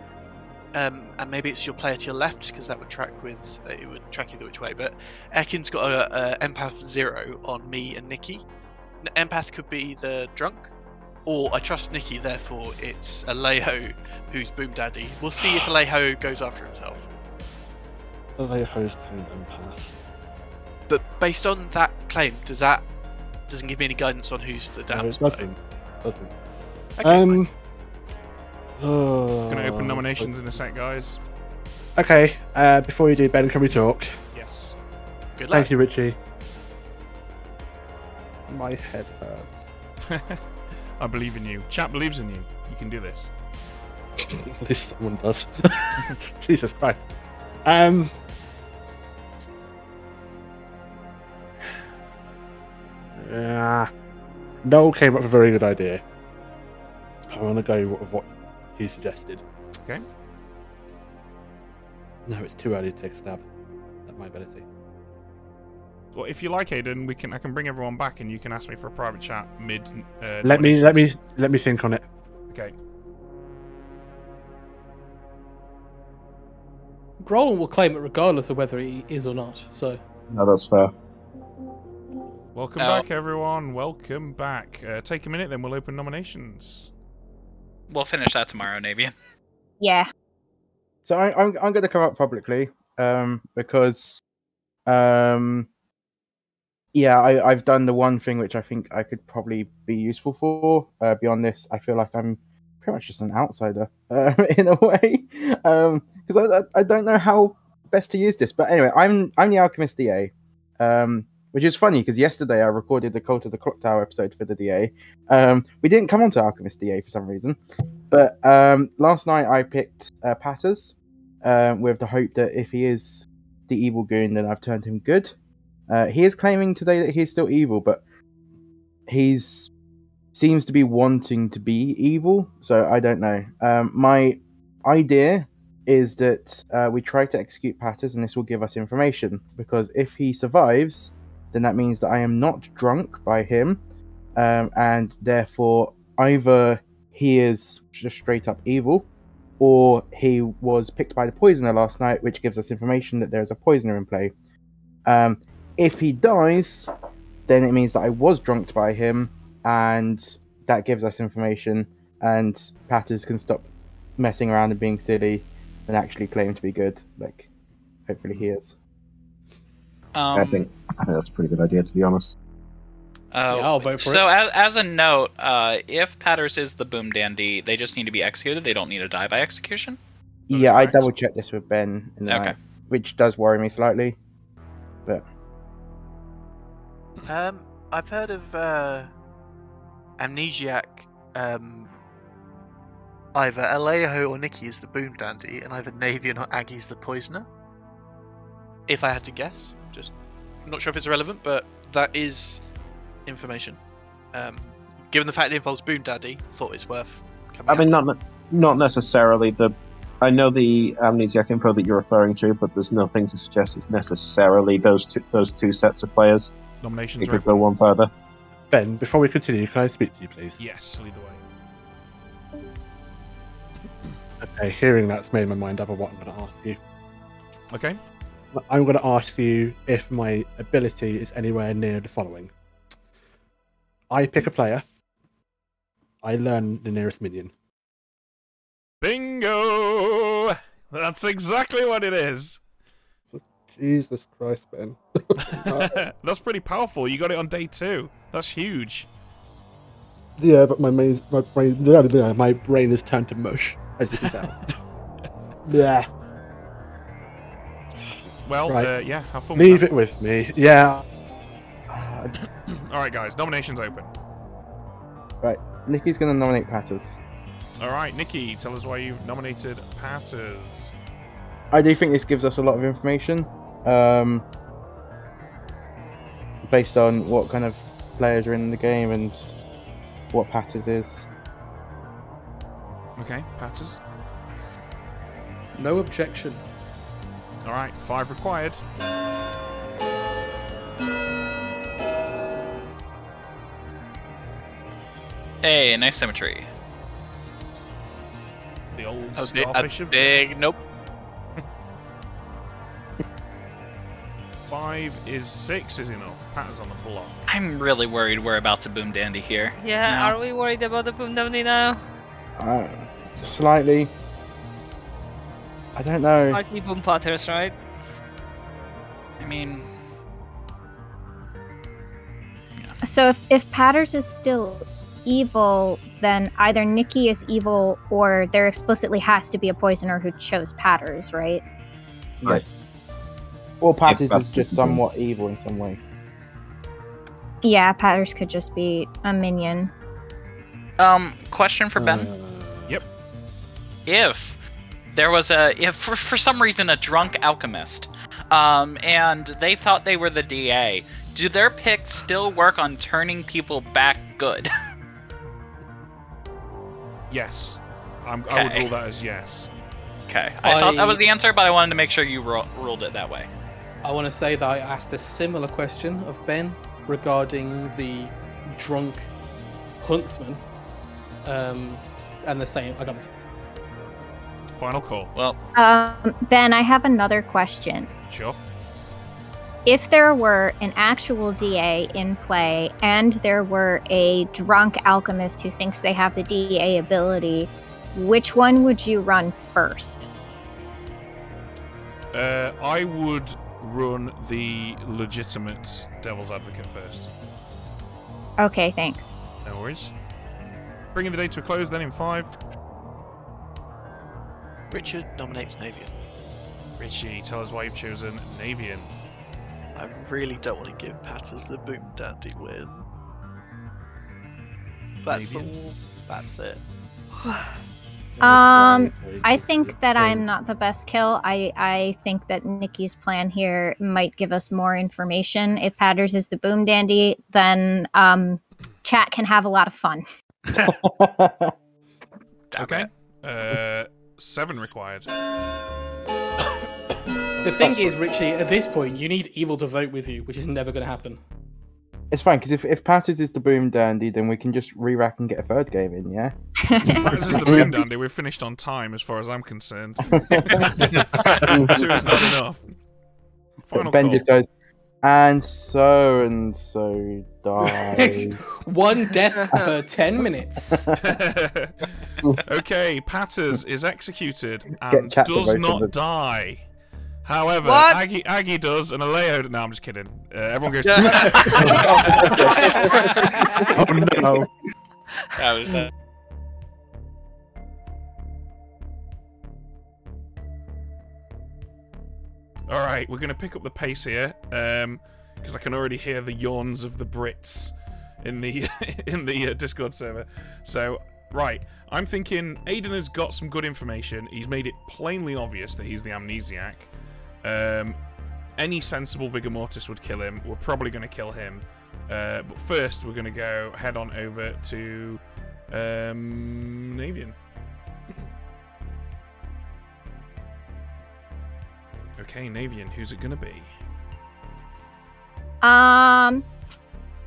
um, and maybe it's your player to your left because that would track with uh, it would track either which way. But Ekin's got a, a empath zero on me and Nikki. N- Empath could be the drunk, or I trust Nikki, therefore it's Alejo who's Boom Dandy. We'll see if [GASPS] Alejo goes after himself. Alejo's kind empath. But based on that claim, does that doesn't give me any guidance on who's the No, damn? it doesn't. Doesn't. Okay, um. Gonna uh, open nominations in a sec, guys. Okay. Uh, before you do, Ben, can we talk? Yes. Good luck. Thank you, Richie. My head hurts. [LAUGHS] I believe in you. Chat believes in you. You can do this. [LAUGHS] At least someone does. [LAUGHS] Jesus Christ. Um. [SIGHS] Yeah. Noel came up with a very good idea. I want to go with what he suggested. Okay. No, it's too early to take a stab at my ability. Well, if you like, Aiden, we can. I can bring everyone back, and you can ask me for a private chat mid. Uh, Let me let me let me think on it. Okay. Grolan will claim it regardless of whether he is or not. So No, that's fair. Welcome back, everyone. Welcome back. Uh, take a minute, then we'll open nominations. We'll finish that tomorrow, Navian. Yeah. So I, I'm I'm going to come up publicly um, because um, yeah, I, I've done the one thing which I think I could probably be useful for. Uh, beyond this, I feel like I'm pretty much just an outsider uh, [LAUGHS] in a way because I, I I don't know how best to use this. But anyway, I'm I'm the alchemist DA. Um, which is funny because yesterday I recorded the Cult of the Clock Tower episode for the DA. Um, we didn't come on to Alchemist DA for some reason, but um, last night I picked uh, Patters uh, with the hope that if he is the evil goon, then I've turned him good. Uh, he is claiming today that he's still evil, but he's seems to be wanting to be evil. So I don't know. Um, my idea is that uh, we try to execute Patters, and this will give us information. Because if he survives, then that means that I am not drunk by him, um, and therefore either he is just straight up evil, or he was picked by the poisoner last night, which gives us information that there is a poisoner in play. Um, if he dies, then it means that I was drunked by him, and that gives us information, and Patters can stop messing around and being silly and actually claim to be good. Like, hopefully he is. Um, I think I think that's a pretty good idea, to be honest. Uh, Yeah, I'll vote for so it. as, as a note, uh, if Patters is the boom dandy, they just need to be executed. They don't need to die by execution. yeah, I double checked this with Ben, in the Okay. night, which does worry me slightly. But Um, I've heard of uh, Amnesiac. Um, either Alejo or Nikki is the boom dandy, and either Navian or Aggie's the poisoner. If I had to guess, just I'm not sure if it's relevant, but that is information. Um, given the fact it involves boom dandy, thought it's worth. Coming I mean, out. not not necessarily the. I know the amnesiac info that you're referring to, but there's nothing to suggest it's necessarily those two those two sets of players. Nominations It are could go one further. Ben, before we continue, can I speak to you, please? Yes, lead the way. Okay, hearing that's made my mind up on what I'm going to ask you. Okay. I'm going to ask you if my ability is anywhere near the following. I pick a player. I learn the nearest minion. Bingo! That's exactly what it is. Jesus Christ, Ben. [LAUGHS] [LAUGHS] That's pretty powerful. You got it on day two. That's huge. Yeah, but my brain, my brain, my brain is turned to mush, as you can tell. [LAUGHS] yeah. Well, Right. uh, yeah, have fun. with Leave that. it with me. Yeah. All right, guys. Nominations open. right, Nikki's gonna nominate Patters. All right, Nikki, tell us why you've nominated Patters. I do think this gives us a lot of information, um, based on what kind of players are in the game and what Patters is. Okay, Patters. No objection. All right, five required. Hey, nice symmetry. The old A, bi- a starfish of big nope. [LAUGHS] five is six is enough. Patters on the block. I'm really worried we're about to boom dandy here. Yeah, No. are we worried about the boom dandy now? Uh, slightly. I don't know. Might be boom platters, right? I mean, So if, if Patters is still evil, then either Nikki is evil or there explicitly has to be a poisoner who chose Patters, right? Right. Or Patters is just just- somewhat evil in some way. Yeah, Patters could just be a minion. um, question for Ben. Yep. if there was a for, for some reason a drunk alchemist um and they thought they were the da do their picks still work on turning people back good [LAUGHS] Yes. I'm, I would rule that as yes. okay i, thought that was the answer but i wanted to make sure you ru- ruled it that way I want to say that I asked a similar question of Ben regarding the drunk huntsman. Um, and the same. I got this. Final call. well Um, ben, I have another question. Sure. If there were an actual DA in play and there were a drunk alchemist who thinks they have the DA ability, which one would you run first? Uh, I would run the legitimate devil's advocate first. Okay, thanks. No worries. Bringing the day to a close then in five. Richard nominates Navian. Richie, tell us why you've chosen Navian. I really don't want to give Patters the boom dandy win. That's Navian? all. That's it. [SIGHS] Um, I think that I'm not the best kill. I I think that Nikki's plan here might give us more information. If Patters is the boom dandy, then um, chat can have a lot of fun. [LAUGHS] okay. Uh, seven required. The oh, thing is, Richie, at this point, you need Evil to vote with you, which is never going to happen. It's fine because if if Patters is the boom dandy, then we can just re-rack and get a third game in. Yeah. This is the boom [LAUGHS] dandy. We're finished on time, as far as I'm concerned. [LAUGHS] [LAUGHS] Two is not enough. Final ben call. just goes, and so and so dies. [LAUGHS] One death [LAUGHS] per 10 minutes. [LAUGHS] okay, Patters is executed and does not die. However, What? Aggie Aggie does, and Alejo. No, I'm just kidding. Uh, everyone goes. oh no! That was uh, All right, we're going to pick up the pace here, because I can already hear the yawns of the Brits in the [LAUGHS] in the uh, Discord server. So, right, I'm thinking Aiden has got some good information. He's made it plainly obvious that he's the amnesiac. Um, any sensible vigor mortis would kill him. We're probably going to kill him. Uh, but first, we're going to go head on over to um, Navian. Okay, Navian, who's it gonna be? Um,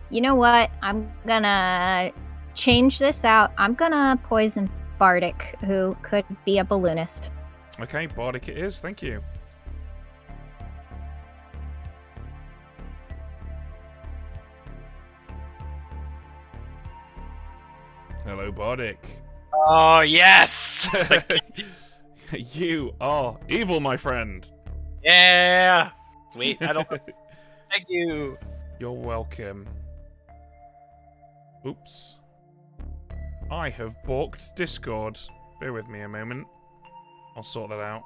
you know what? I'm gonna change this out. I'm gonna poison Bardic, who could be a balloonist. Okay, Bardic it is, thank you. Hello, Bardic. Oh yes! [LAUGHS] [LAUGHS] you are evil, my friend. Yeah. Wait, I don't. [LAUGHS] Thank you. You're welcome. Oops. I have balked Discord. Bear with me a moment. I'll sort that out.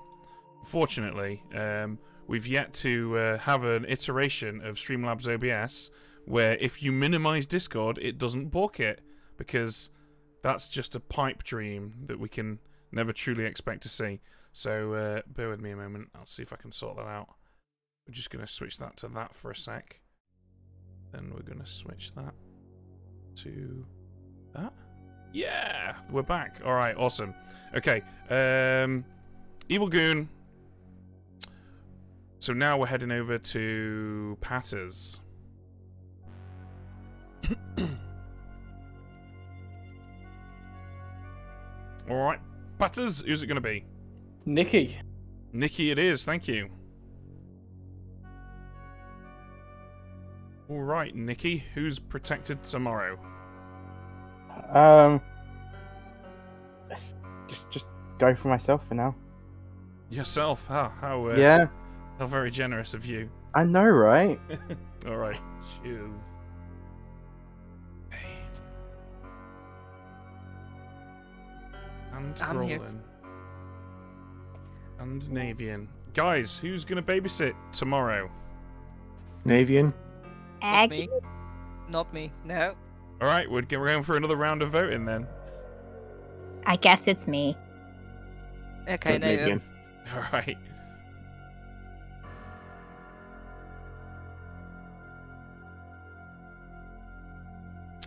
Fortunately, um, we've yet to uh, have an iteration of Streamlabs OBS where if you minimize Discord, it doesn't balk it because that's just a pipe dream that we can never truly expect to see. So uh, bear with me a moment. I'll see if I can sort that out. We're just going to switch that to that for a sec. Then we're going to switch that to that. Yeah, we're back. All right, awesome. Okay, um, Evil Goon. So now we're heading over to Patters. [COUGHS] All right, Patters. Who's it going to be? Nikki. Nikki, it is. Thank you. All right, Nikki. Who's protected tomorrow? Um, let's just just go for myself for now. Yourself. How how uh, Yeah. How very generous of you. I know, right? [LAUGHS] [LAUGHS] All right. Cheers. And I'm here. Roland. And Navian. Guys, who's gonna babysit tomorrow? Navian. Not Aggie. me. Not me. No. All right, we're going for another round of voting then. I guess it's me. Okay, Good. Navian. [LAUGHS] All right.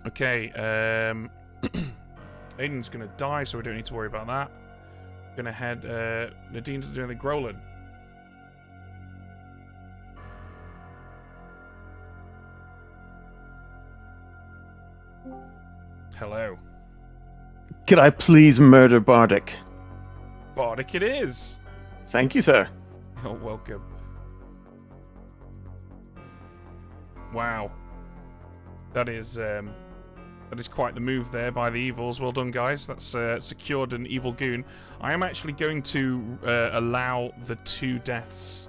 Okay, um, [CLEARS THROAT] Aiden's gonna die, so we don't need to worry about that. Gonna head. Uh, Nadine's doing the Grolan. Hello, Could I please murder Bardic? Bardic. It is. Thank you, sir. [LAUGHS] Oh, welcome. Wow. That is um, that is quite the move there by the evils. Well done, guys. That's uh, secured an evil goon. I am actually going to uh, allow the two deaths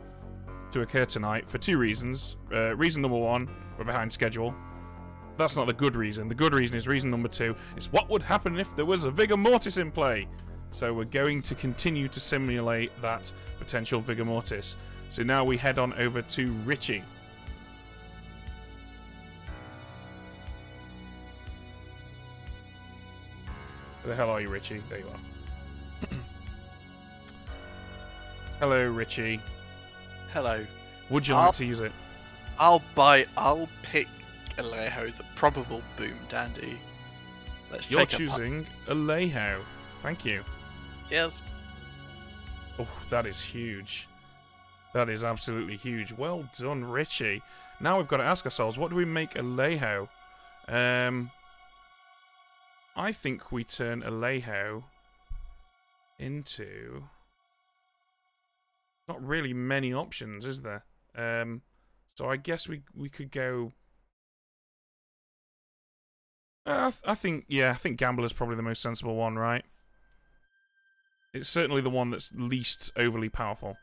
to occur tonight for two reasons. Uh, reason number one, we're behind schedule. That's not the good reason. The good reason is reason number two is what would happen if there was a Vigor Mortis in play. So we're going to continue to simulate that potential Vigor Mortis. So now we head on over to Richie. Where the hell are you, Richie? There you are. [CLEARS THROAT] Hello, Richie. Hello. Would you I'll- like to use it? I'll buy. I'll pick Alejo, the probable boom dandy. Let's You're take a choosing Alejo. Thank you. Yes. Oh, that is huge. That is absolutely huge. Well done, Richie. Now we've got to ask ourselves, what do we make Alejo? Um, I think we turn Alejo into... Not really many options, is there? Um, so I guess we we could go. Uh, I, th- I think yeah, I think Gambler's probably the most sensible one, right? It's certainly the one that's least overly powerful.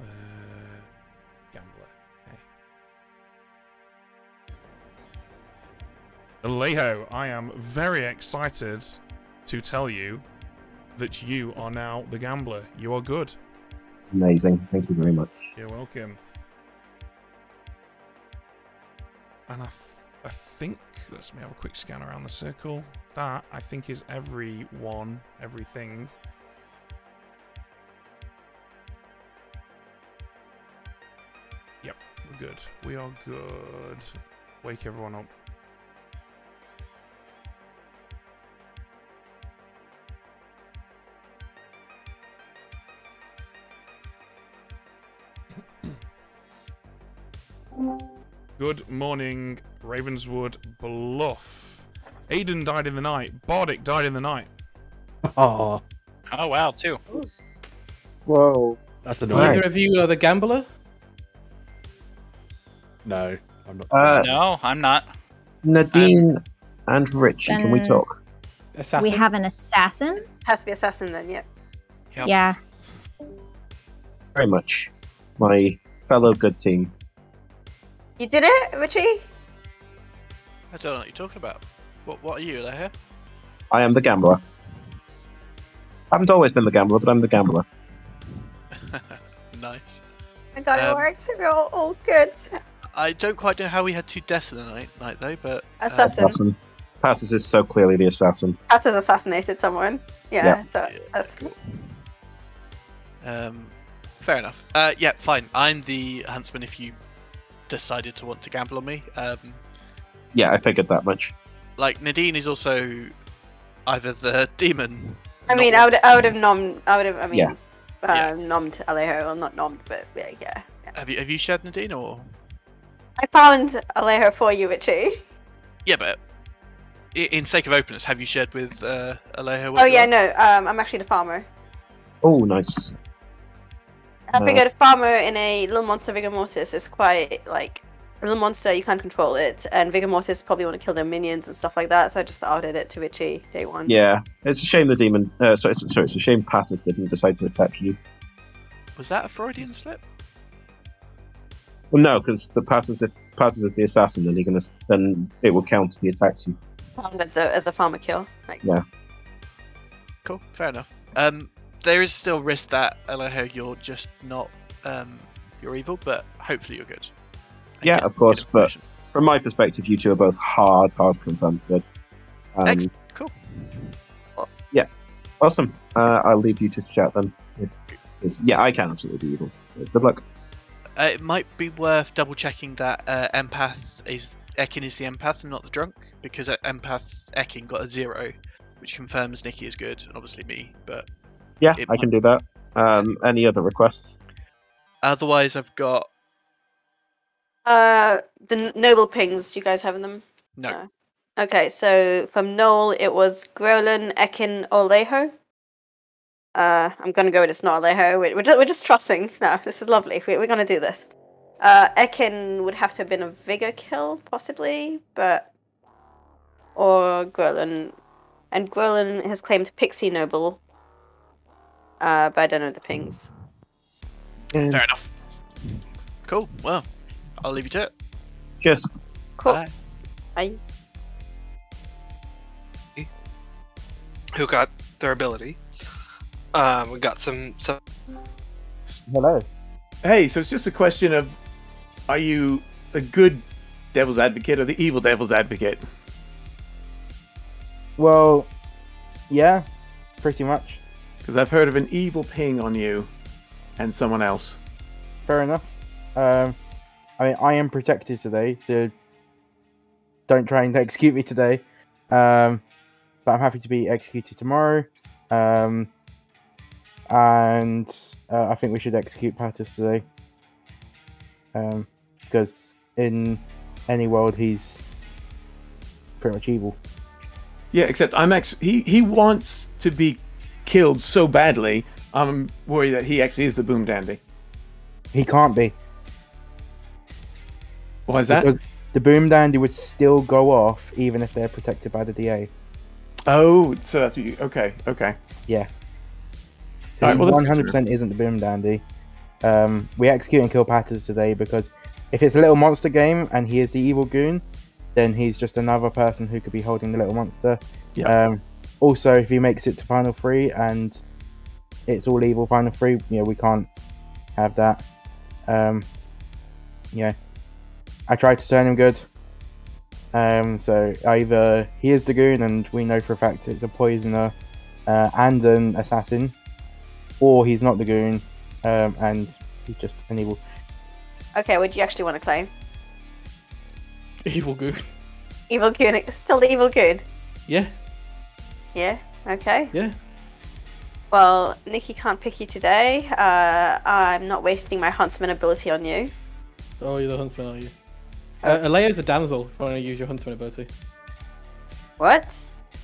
Uh, Alejo, I am very excited to tell you that you are now the gambler. You are good. Amazing. Thank you very much. You're welcome. And I, th- I think, let's me have a quick scan around the circle. That, I think, is everyone, everything. Yep, we're good. We are good. Wake everyone up. Good morning, Ravenswood Bluff. Aiden died in the night. Bardic died in the night. Oh, Oh wow, too. Whoa. that's annoying. Either annoying. of you are the gambler? No, I'm not. Uh, No, I'm not. Nadine and Richie, can we talk? Assassin? We have an assassin. Has to be assassin then, yep. Yep. Yeah. Very much. My fellow good team. You did it, Richie? I don't know what you're talking about. What What are you, Leher? I am the gambler. I haven't always been the gambler, but I'm the gambler. [LAUGHS] nice. I got it Um, worked. We're all, all good. I don't quite know how we had two deaths in the night, night though, but uh, Assassin. Assassin. Patters is so clearly the assassin. Pat has assassinated someone. Yeah, Yeah. so that's Um, fair enough. Uh, yeah, fine. I'm the huntsman. If you decided to want to gamble on me, um, Yeah, I figured that much. like Nadine is also either the demon. I mean, I would, I would have nommed, I would have, I mean, Yeah. uh, nommed Alejo, well, not nommed, but yeah, yeah. Have you have you shared Nadine or? I found Alejo for you, Richie. Yeah, but in sake of openness, have you shared with uh, Alejo? Oh yeah, no, um, I'm actually the farmer. Oh, nice. I No. figured a farmer in a little monster vigor mortis is quite like a little monster. You can't control it, and vigor mortis probably want to kill their minions and stuff like that. So I just outed it to Richie day one. Yeah, it's a shame the demon. Uh, sorry, it's- sorry, it's a shame Patters didn't decide to attack you. Was that a Freudian slip? Well, no, because the Patters, if Patters is the assassin, then he can, ass- then it will count if he attacks you. As a as a farmer kill. Like Yeah. Cool, fair enough. Um, there is still risk that Alejo, you're just not um, you're evil, but hopefully you're good. Yeah, of course, but from my perspective, you two are both hard, hard confirmed good. Um, Ex- cool. yeah, awesome. Uh, I'll leave you to chat then. If, yeah, I can absolutely be evil. So good luck. Uh, it might be worth double checking that uh, empath is Ekin is the empath and not the drunk, because uh, empath Ekin got a zero, which confirms Nikki is good, and obviously me. But Yeah, It I can do that. Um, any other requests? otherwise, I've got uh, the noble pings. Do you guys have them? no. Okay, so from Noel, it was Grolin, Ekin, Alejo. Uh, I'm gonna go with it's not Alejo. We're, we're, just, we're just trusting. [LAUGHS] No, this is lovely. We, we're gonna do this. Uh, Ekin would have to have been a vigor kill, possibly, but or Grolin, and Grolin has claimed Pixie Noble. Uh, but I don't know the pings. Fair enough. Cool. Well, I'll leave you to it. Cheers. Cool. Bye. Bye. who got their ability. Um, we got some some Hello. Hey, so it's just a question of are you the good devil's advocate or the evil devil's advocate? Well, yeah, pretty much. Because I've heard of an evil ping on you and someone else. Fair enough. Um, I mean, I am protected today, so don't try and [LAUGHS] execute me today. Um, but I'm happy to be executed tomorrow. Um, and uh, I think we should execute Patters today. Um, because in any world he's pretty much evil. Yeah, except I'm actually he he wants to be killed so badly. I'm worried that he actually is the boom dandy. He can't be. Why is that? Because the boom dandy would still go off even if they're protected by the DA. Oh, so that's what you. Okay, okay. Yeah. So Alright, he well, that's one good hundred to percent isn't the boom dandy. Um, we execute and kill Patters today because if it's a little monster game and he is the evil goon, then he's just another person who could be holding the little monster. Yeah. Um, also, if he makes it to final three and it's all evil final three, yeah, we can't have that. Um, yeah, I tried to turn him good. Um, so either he is the goon and we know for a fact it's a poisoner uh, and an assassin, or he's not the goon um, and he's just an evil. Okay, what do you actually want to claim? Evil goon. Evil goon. It's Still the evil goon. Yeah. Yeah. Okay. Yeah. Well, Nikki can't pick you today. Uh, I'm not wasting my huntsman ability on you. Oh, you're the huntsman, are you? Uh, Alejo's a damsel if you want to use your huntsman ability. What?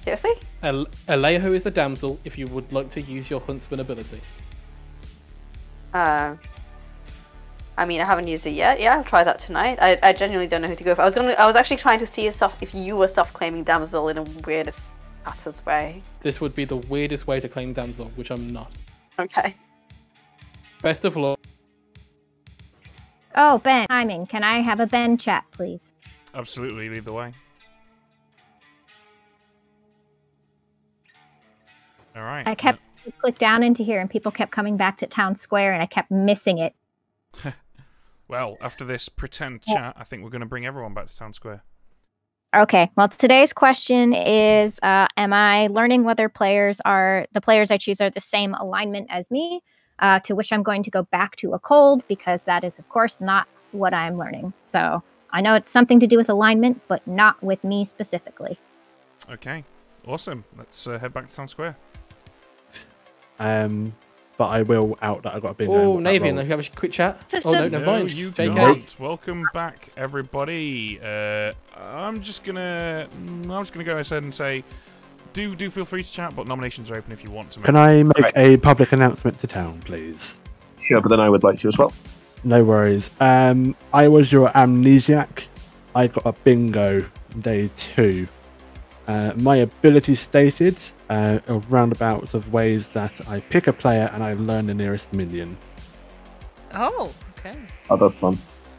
Seriously? Al- Alejo is the damsel if you would like to use your huntsman ability. Uh, I mean, I haven't used it yet. Yeah, I'll try that tonight. I, I genuinely don't know who to go for. I was gonna. I was actually trying to see if, you were soft-claiming damsel in a weirdest Atlas way. This would be the weirdest way to claim damsel, which I'm not. Okay. Best of luck. Oh, Ben, timing. Can I have a Ben chat, please? Absolutely, lead the way. All right. I kept uh, click down into here, and people kept coming back to town square, and I kept missing it. [LAUGHS] Well, after this pretend chat, I think we're going to bring everyone back to town square. Okay. Well, today's question is: uh, Am I learning whether players are the players I choose are the same alignment as me? Uh, to which I'm going to go back to a cold because that is, of course, not what I'm learning. So I know it's something to do with alignment, but not with me specifically. Okay. Awesome. Let's uh, head back to town square. Um, but I will out that I got a bin. Oh, Navian, you have a quick chat? Just oh, a- no, never No, mind. you JK. can't. Welcome back, everybody. Uh, I'm just gonna, mm, I'm just gonna go ahead and say, do do feel free to chat, but nominations are open if you want to. Make Can I make a public announcement to town, please? Sure, but then I would like to as well. No worries. Um, I was your amnesiac. I got a bingo day two. Uh, my ability stated uh, of roundabouts of ways that I pick a player and I learn the nearest minion. Oh, okay. Oh, that's fun.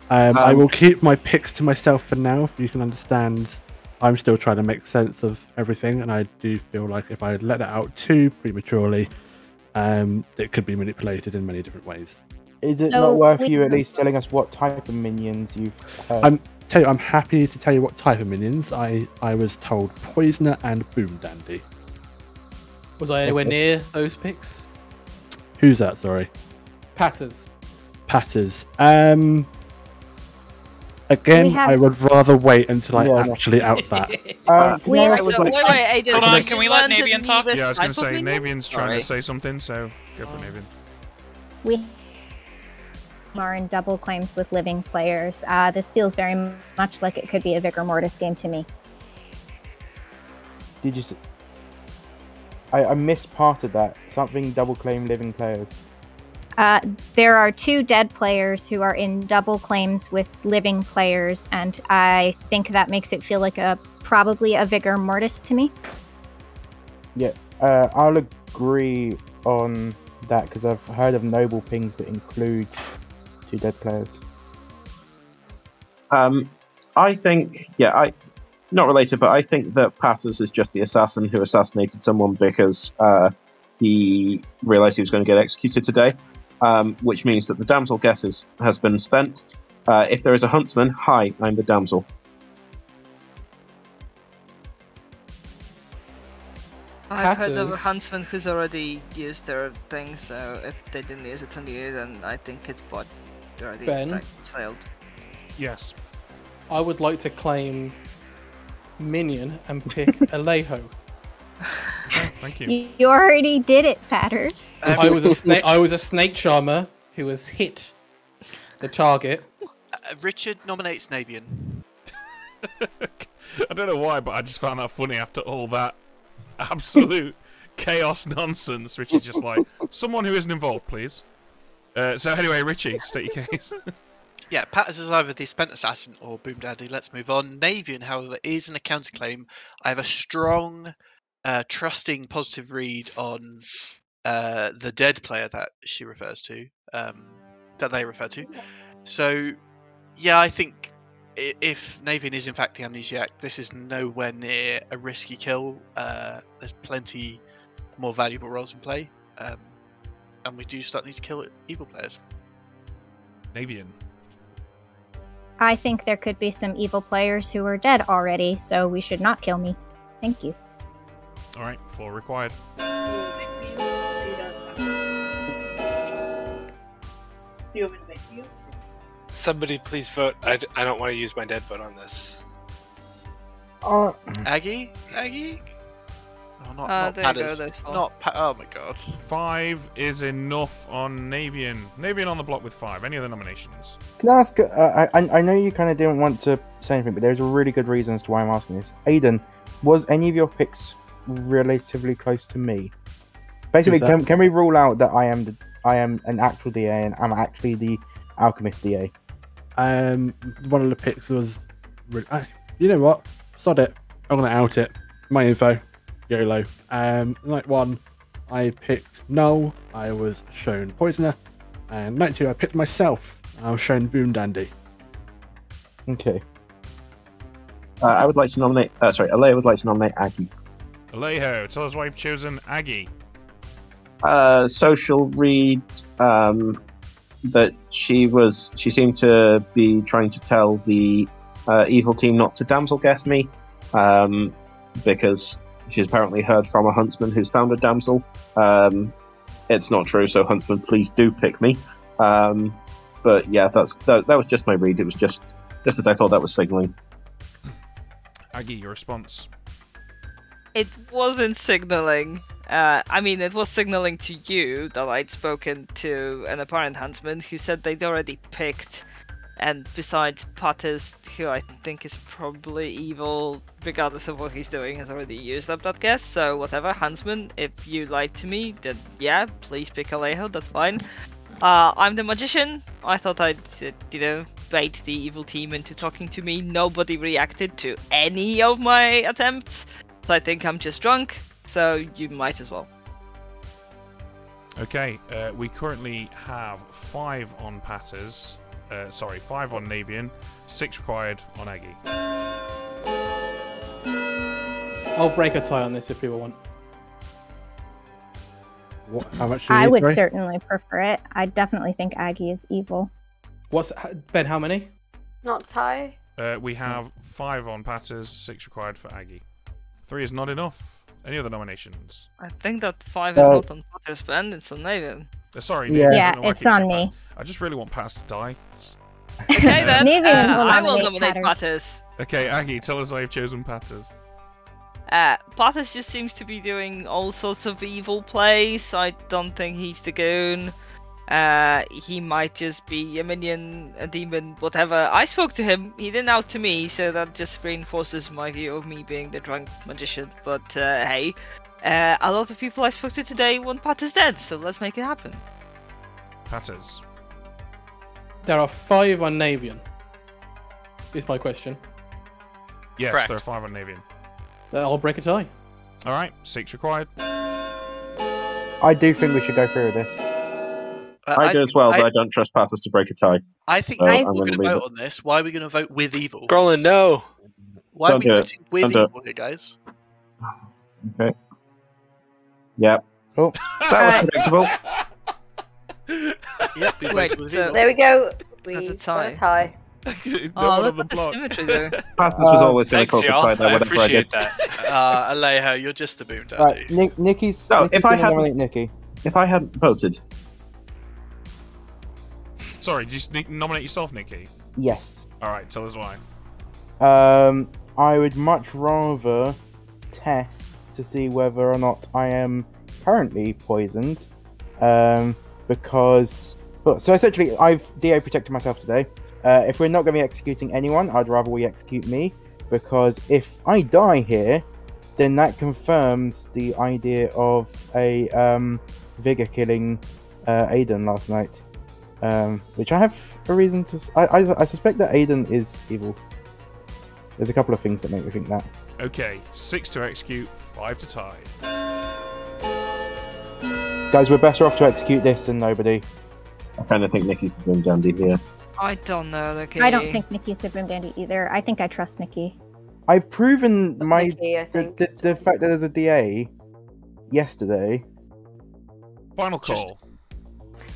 Um, I Um, will keep my picks to myself for now. If you can understand, I'm still trying to make sense of everything, and I do feel like if I let it out too prematurely, um, it could be manipulated in many different ways. Is it So not worth you at least telling us what type of minions you've heard? I'm tell you, I'm happy to tell you what type of minions. I I was told poisoner and boom dandy. Was I anywhere near those picks? Who's that? Sorry, Patters. Patters. Um. Again, have- I would rather wait until I Yeah, no. actually out that. Um, [LAUGHS] We I have- also Wait, like- wait, wait, Aiden, Hold on, you can we let learned the Navian talk? Yeah, I was going to say, minion? Navian's trying Sorry. to say something, so go for Navian. We are in double claims with living players. Uh, this feels very much like it could be a Vigor Mortis game to me. Did you? S- I, I missed part of that. Something double claim living players. Uh, there are two dead players who are in double claims with living players, and I think that makes it feel like a probably a Vigor Mortis to me. Yeah, uh, I'll agree on that because I've heard of noble pings that include two dead players. Um, I think, yeah, I not related, but I think that Patters is just the assassin who assassinated someone because uh, he realized he was going to get executed today. Um, which means that the damsel guess is, has been spent. Uh, if there is a huntsman, hi, I'm the damsel. I've heard of a huntsman who's already used their thing, so if they didn't use it on you, then I think it's bot already Ben? like, sailed. Yes. I would like to claim minion and pick [LAUGHS] Alejo. Thank You, you already did it, Patters. I was a snake. I was a snake charmer who has hit the target. Uh, Richard nominates Navian. [LAUGHS] I don't know why, but I just found that funny after all that absolute [LAUGHS] chaos nonsense. Richie's just like, someone who isn't involved, please. Uh, so anyway, Richie, state your case. Yeah, Patters is either the spent assassin or Boom Dandy. Let's move on. Navian, however, is in a counterclaim. I have a strong, uh, trusting, positive read on uh, the dead player that she refers to, um, that they refer to. So, yeah, I think if Navian is in fact the amnesiac, this is nowhere near a risky kill. Uh, there's plenty more valuable roles in play, um, and we do start need to kill evil players. Navian. I think there could be some evil players who are dead already, so we should not kill me. Thank you. All right, four required. Somebody please vote. I, d- I don't want to use my dead vote on this. Uh, Aggie? Aggie? Oh, not, Ah, not there you go, Patters. that's fine. Not pa- Oh my god. Five is enough on Navian. Navian on the block with five. Any other nominations? Can I ask? Uh, I I I know you kind of didn't want to say anything, but there's a really good reason as to why I'm asking this. Aiden, was any of your picks relatively close to me? Basically, that? can, can we rule out that I am the I am an actual DA and I'm actually the alchemist DA? Um, one of the picks was, re- ah, you know what? Sod it. I'm gonna out it. My info, YOLO. Um, night one, I picked Noel. I was shown Poisoner, and night two, I picked myself. I was shown Boom Dandy. Okay. Uh, I would like to nominate. Uh, sorry, Alejo would like to nominate Aggie. Alejo, tell us why you've chosen Aggie. Uh, social read um, that she was. She seemed to be trying to tell the uh, evil team not to damsel guess me, um, because she's apparently heard from a huntsman who's found a damsel. Um, it's not true, so huntsman, please do pick me. Um, but yeah, that's that, that was just my read. It was just just that I thought that was signaling. Aggie, your response. It wasn't signaling. Uh, I mean, it was signaling to you that I'd spoken to an apparent huntsman who said they'd already picked, and besides Patters, who I think is probably evil, regardless of what he's doing, has already used up that guess. So whatever, huntsman, if you lied to me, then yeah, please pick Alejo. That's fine. Uh, I'm the magician. I thought I'd, uh, you know, bait the evil team into talking to me. Nobody reacted to any of my attempts. So I think I'm just drunk, so you might as well. Okay, uh, we currently have five on Patters. Uh, sorry, five on Navian, six required on Aggie. I'll break a tie on this if people want. What? How much? do you I would sorry? certainly prefer it. I definitely think Aggie is evil. What's Ben? How many? Not tie. Uh, we have five on Patters, six required for Aggie. Three is not enough. Any other nominations? I think that five is Uh, not on Patters band, it's on Navian. Uh, sorry, Yeah. Yeah, don't know why I it's on me. that. I just really want Patters to die. Okay then, [LAUGHS] Navian uh, I will nominate nominate Patters. Patters. Okay, Aggie, tell us why you've chosen Patters. Uh, Patters just seems to be doing all sorts of evil plays. I don't think he's the goon. Uh, he might just be a minion, a demon, whatever. I spoke to him. He didn't out to me, so that just reinforces my view of me being the drunk magician. But uh, hey, uh, a lot of people I spoke to today want Patters dead, so let's make it happen. Patters. There are five on Navian. Is my question. Yes, Correct. there are five on Navian. Then I'll break a tie. All right, six required. I do think we should go through with this. Uh, I, do as well, I, but I don't trust Patters to break a tie. I think So we're I'm going gonna vote it. on this. Why are we going to vote with evil? Grolin, no. Why are Don't we do it. voting with Don't evil here, guys? Okay. Yep. Cool. That was [LAUGHS] predictable. Yep, Wait, voted so- There we go. We That's a got tie. a tie. Don't [LAUGHS] Oh, look on the at the symmetry there. [LAUGHS] Patters was Uh, always going to Thanks, call y'all. supply there, I whatever I appreciate did. that. Uh, Alejo, you're just a boom dandy. Right, Nick, Nikki's. No, Nikki's if I hadn't- nominate Nikki. If I hadn't voted, Sorry, did you sneak- nominate yourself, Nikki? Yes. All right, tell us why. Um, I would much rather test to see whether or not I am currently poisoned, um, because but- so essentially I've DA protected myself today. Uh, if we're not going to be executing anyone, I'd rather we execute me because if I die here, then that confirms the idea of a um, vigor killing uh, Aiden last night, um, which I have a reason to. I, I, I suspect that Aiden is evil. There's a couple of things that make me think that. Okay, six to execute, five to tie. Guys, we're better off to execute this than nobody. I kind of think Nikki's the boom dandy here. I don't know. Okay. I don't think Nikki's the Boom Dandy either. I think I trust Nikki. I've proven my Nikki, I the, think. the, the fact that there's a DA yesterday. Final call.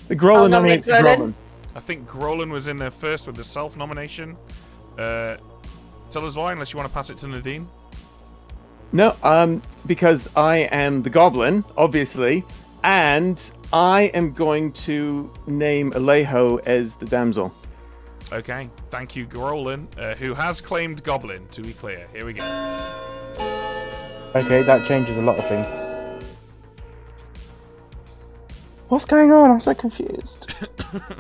The Grolin I'll nominates Grolin. Grolin. I think Grolin was in there first with the self nomination. Uh, tell us why, unless you want to pass it to Nadine. No, um, because I am the Goblin, obviously, and I am going to name Alejo as the damsel. Okay, thank you, Grolin, uh, who has claimed Goblin, to be clear. Here we go. Okay, that changes a lot of things. What's going on? I'm so confused.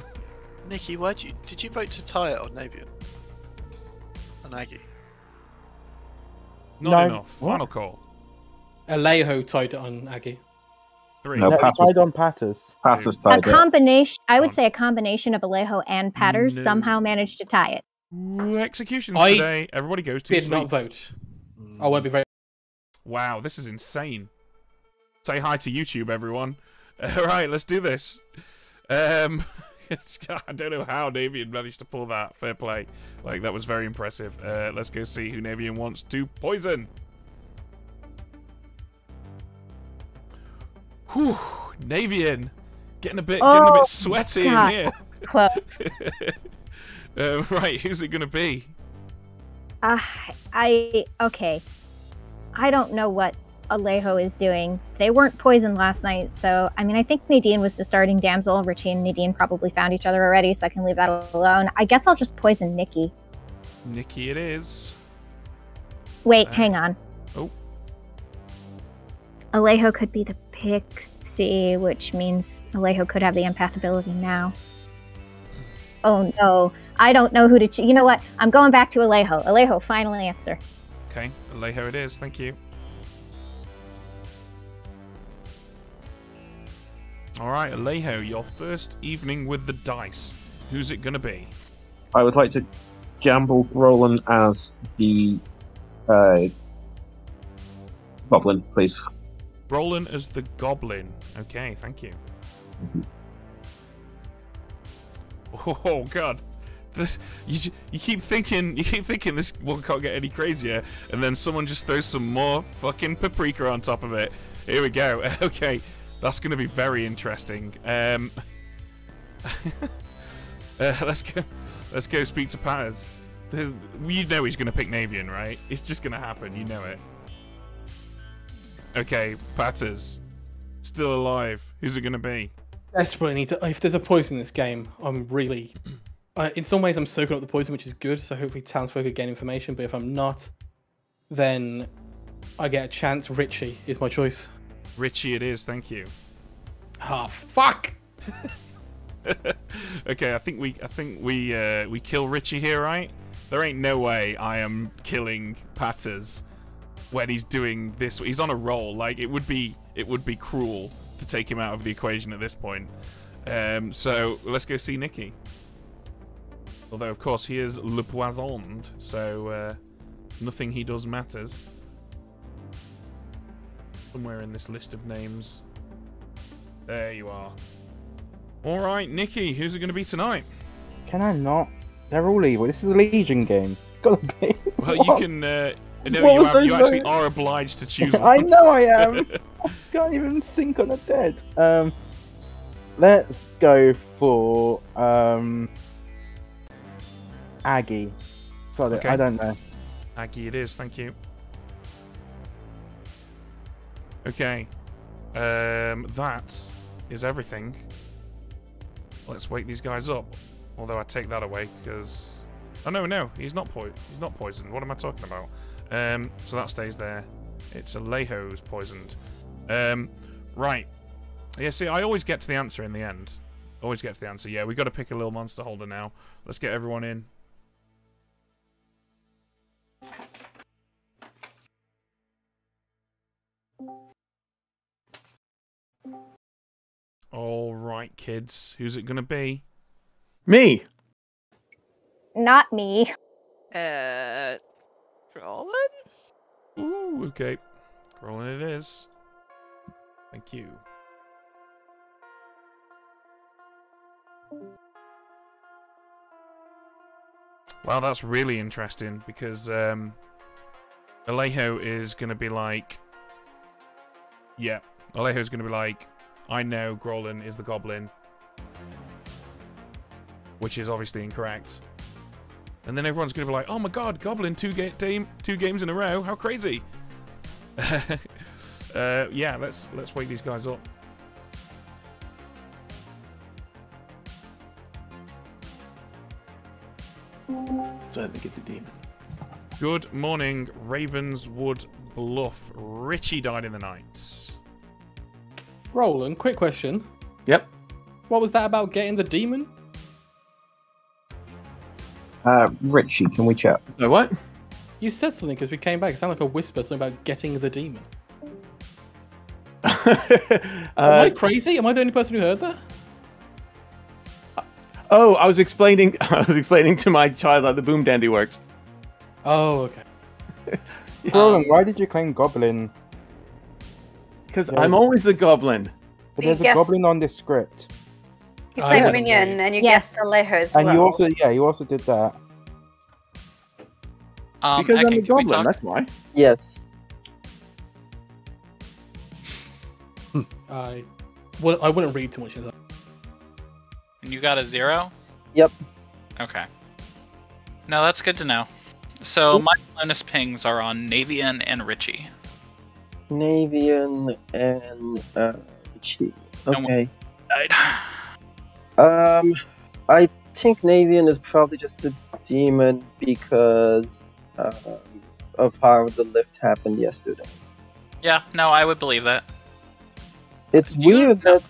[COUGHS] Nikki, why did you did you vote to tie it on Navian? On Aggie? Not No, enough. what? Final call. Alejo tied it on Aggie. Three. No, No, Patters, tied on Patters. Patters A tied it. combination, I would say a combination of Alejo and Patters No. somehow managed to tie it. Ooh, executions I today. Everybody goes to Did sleep. not vote. I won't be very. Wow, this is insane. Say hi to YouTube, everyone. [LAUGHS] All right, let's do this. Um, it's, [LAUGHS] I don't know how Navian managed to pull that. Fair play. Like that was very impressive. Uh, let's go see who Navian wants to poison. Whew, Navian, getting a bit, getting a Oh, bit sweaty God. in here. [LAUGHS] Close. um, [LAUGHS] right, who's it gonna be? Uh, I okay. I don't know what Alejo is doing. They weren't poisoned last night, so I mean, I think Nadine was the starting damsel. Richie and Nadine probably found each other already, so I can leave that alone. I guess I'll just poison Nikki. Nikki, it is. Wait, Uh, hang on. oh. Alejo could be the pixie, which means Alejo could have the empath ability now. Oh no, I don't know who to. Ch- you know what? I'm going back to Alejo. Alejo, final answer. Okay, Alejo it is. Thank you. All right, Alejo, your first evening with the dice. Who's it gonna be? I would like to gamble Roland as the uh, Goblin, please. Roland as the Goblin. Okay, thank you. [LAUGHS] Oh God, this you you keep thinking you keep thinking this one can't get any crazier, and then someone just throws some more fucking paprika on top of it. Here we go. [LAUGHS] Okay, that's gonna be very interesting. Um, [LAUGHS] uh, let's go. Let's go speak to Paz. The- You know he's gonna pick Navian, right? It's just gonna happen. You know it. Okay, Patters. Still alive. Who's it gonna be? Desperately need to. If there's a poison in this game, I'm really. Uh, in some ways, I'm soaking up the poison, which is good. So hopefully, townsfolk could gain information. But if I'm not, then I get a chance. Richie is my choice. Richie it is, thank you. Ah, fuck! [LAUGHS] okay, I think we I think we uh, we kill Richie here, right? There ain't no way I am killing Patters when he's doing this. He's on a roll. Like it would be it would be cruel to take him out of the equation at this point. Um, so let's go see Nikki. Although of course he is le poisoned, so uh, nothing he does matters. Somewhere in this list of names. There you are. All right, Nikki, who's it going to be tonight? Can I not? They're all evil. This is a Legion game. It's gotta be. [LAUGHS] Well, What? you can. Uh, no, you, have, you actually are obliged to choose. [LAUGHS] I know I am. [LAUGHS] I can't even sync on a dead. Um, let's go for um Aggie. Sorry, Okay. I don't know. Aggie, it is. Thank you. Okay. Um, that is everything. Let's wake these guys up. Although I take that away because. Oh no, no, he's not po- he's not poisoned. What am I talking about? Um, so that stays there. It's Alejo's poisoned. Um, right. Yeah, see, I always get to the answer in the end. Always get to the answer. Yeah, we got to pick a little monster holder now. Let's get everyone in. All right, kids. Who's it gonna be? Me. Not me. Uh, Roland? Ooh, okay. Rolling it is. Thank you. Well, that's really interesting because um, Alejo is going to be like, yeah, Alejo is going to be like, I know Grolin is the goblin, which is obviously incorrect. And then everyone's going to be like, oh my god, goblin two, ga- game, two games in a row, how crazy! [LAUGHS] uh, yeah, let's let's wake these guys up. So let me get the demon. Good morning, Ravenswood Bluff. Richie died in the night. Roland, quick question. Yep. What was that about getting the demon? Uh, Richie, can we chat? No, what? You said something because we came back. It sounded like a whisper, something about getting the demon. [LAUGHS] Am I Uh, crazy? Am I the only person who heard that? oh, I was explaining. [LAUGHS] I was explaining to my child how the boom dandy works. Oh, okay. [LAUGHS] Roland, why did you claim goblin? Because I'm always the goblin. But You there's a goblin on this script. You Oh, played yeah. Minion and you Yes. guessed Alejo as And well. you also, yeah, you also did that. Um, because I'm Ekin, the goblin. talk? That's why. Yes. I, well, I wouldn't read too much into that. And you got a zero? Yep. Okay. No, that's good to know. So my bonus pings are on Navian and Richie. Navian and uh. Okay. I- Um, I think Navian is probably just a demon because um, of how the lift happened yesterday. Yeah, no, I would believe that. It's weird that.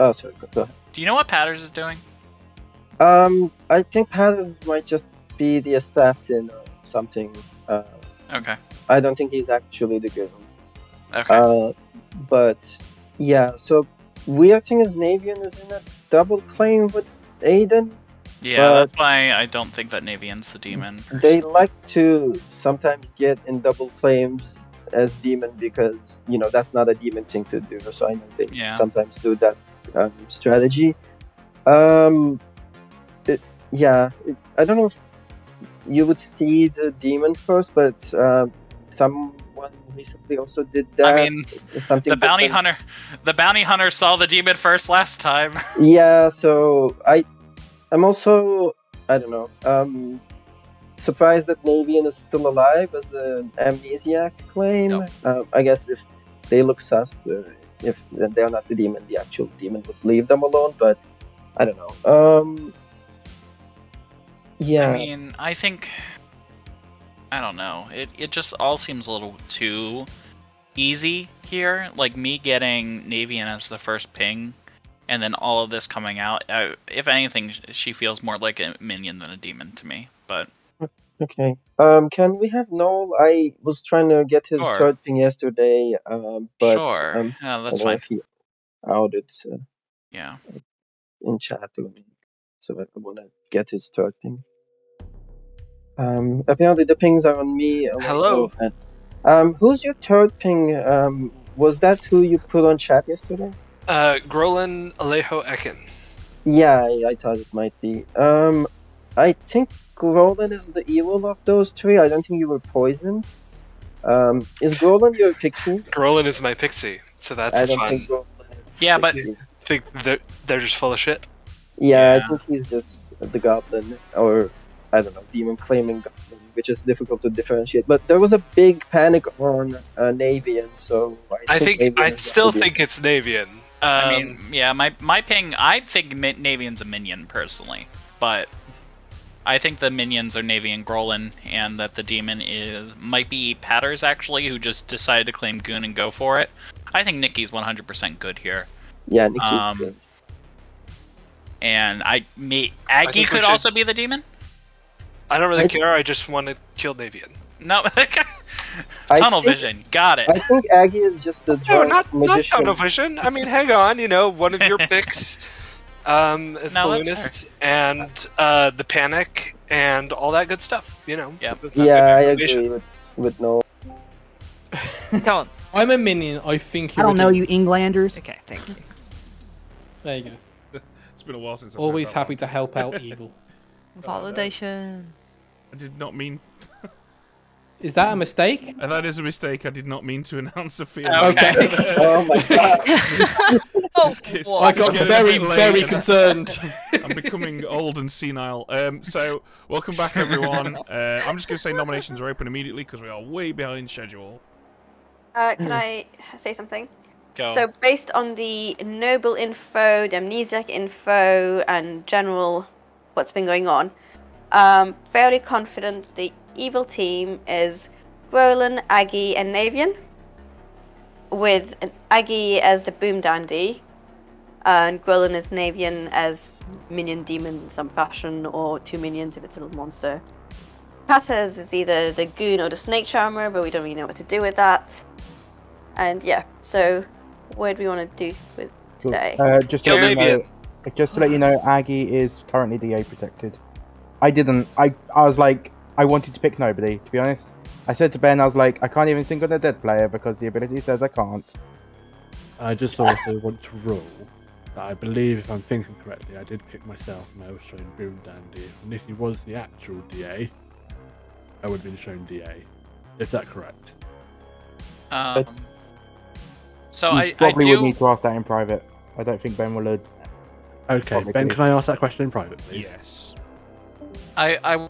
Oh, sorry. Go ahead. Do you know what Patters is doing? Um, I think Patters might just be the assassin or something. Uh, Okay. I don't think he's actually the good one. Okay. Uh, but yeah, so weird thing is Navian is in a double claim with Aiden. Yeah, that's why I don't think that Navian's the demon. They like to sometimes get in double claims as demon because you know that's not a demon thing to do. So I know they Yeah. sometimes do that um, strategy. Um, it, yeah, it, I don't know if you would see the demon first, but uh, someone recently also did that. I mean, something the bounty different. hunter, the bounty hunter saw the demon first last time. [LAUGHS] Yeah, so I, I'm also I don't know. Um, surprised that Navian is still alive as an amnesiac claim. Um, I guess if they look sus, uh, if they're not the demon, the actual demon would leave them alone. But I don't know. Um, yeah. I mean, I think I don't know. It it just all seems a little too easy here. Like me getting Navian as the first ping, and then all of this coming out. Uh, if anything, she feels more like a minion than a demon to me. But Okay. Um, can we have Noel? I was trying to get his Sure. third ping yesterday, um, but Sure. um, I that's don't fine. he outed uh, yeah. in chat so I want to get his third ping. Um, apparently the pings are on me. Hello. Um, who's your third ping? Um, was that who you put on chat yesterday? Uh, Grolin Alejo Ekin. Yeah, I, I thought it might be. Um, I think Grolin is the evil of those three. I don't think you were poisoned. Um, is Grolin your pixie? Grolin is my pixie, so that's I don't fun. think Grolin is. Yeah, but think they're, they're just full of shit. Yeah, Yeah. I think he's just the goblin, or I don't know, demon claiming goblin, which is difficult to differentiate. But there was a big panic on uh, Navian, so I I think, think I still think it's Navian. Um, I mean, yeah, my my ping. I think Mi- Navian's a minion personally, but I think the minions are Navian and Grolin, and that the demon is might be Patters actually, who just decided to claim Goon and go for it. I think Nikki's 100% good here. Yeah, Nikki's Um, good. And I, me, Aggie think could should- also be the demon. I don't really I- care. I just want to kill Navian. No, [LAUGHS] tunnel think- vision. Got it. I think Aggie is just a No, drunk not, not tunnel vision. I mean, hang on. You know, one of your [LAUGHS] picks um, as No, balloonist and uh, the panic and all that good stuff. You know. Yep. That's yeah, I agree with with Noel. [LAUGHS] Come on. I'm a minion. I think I you're don't know you Englanders. Okay, thank you. There you go. It's been a while since I've Always happy to help out evil. Validation. I did not mean. Is that a mistake? And that is a mistake. I did not mean to announce a field. Okay. [LAUGHS] Oh my god. [LAUGHS] Just kidding. I got very, very concerned. [LAUGHS] I'm becoming old and senile. Um, so, welcome back, everyone. Uh, I'm just going to say nominations are open immediately because we are way behind schedule. Uh, can I say something? Go. So, based on the noble info, the amnesiac info, and general what's been going on, um, fairly confident the evil team is Grolin, Aggie, and Navian, with an Aggie as the boom dandy, and Grolin as Navian as minion demon in some fashion, or two minions if it's a little monster. Patters is either the goon or the snake charmer, but we don't really know what to do with that. And yeah, so what do we want to do with today? Uh, just to Kill let you know, Navian. Just to let you know, Aggie is currently DA protected. I didn't. I I was like, I wanted to pick nobody. To be honest, I said to Ben, I was like, I can't even think on a dead player because the ability says I can't. I just also [LAUGHS] want to rule that I believe, if I'm thinking correctly, I did pick myself and I was shown Boom Dandy. And If he was the actual DA, I would have been shown DA. Is that correct? Um, so you I, I probably do. would need to ask that in private. I don't think Ben will. Uh, Okay, Ben, can I ask that question in private, please? Yes. I, I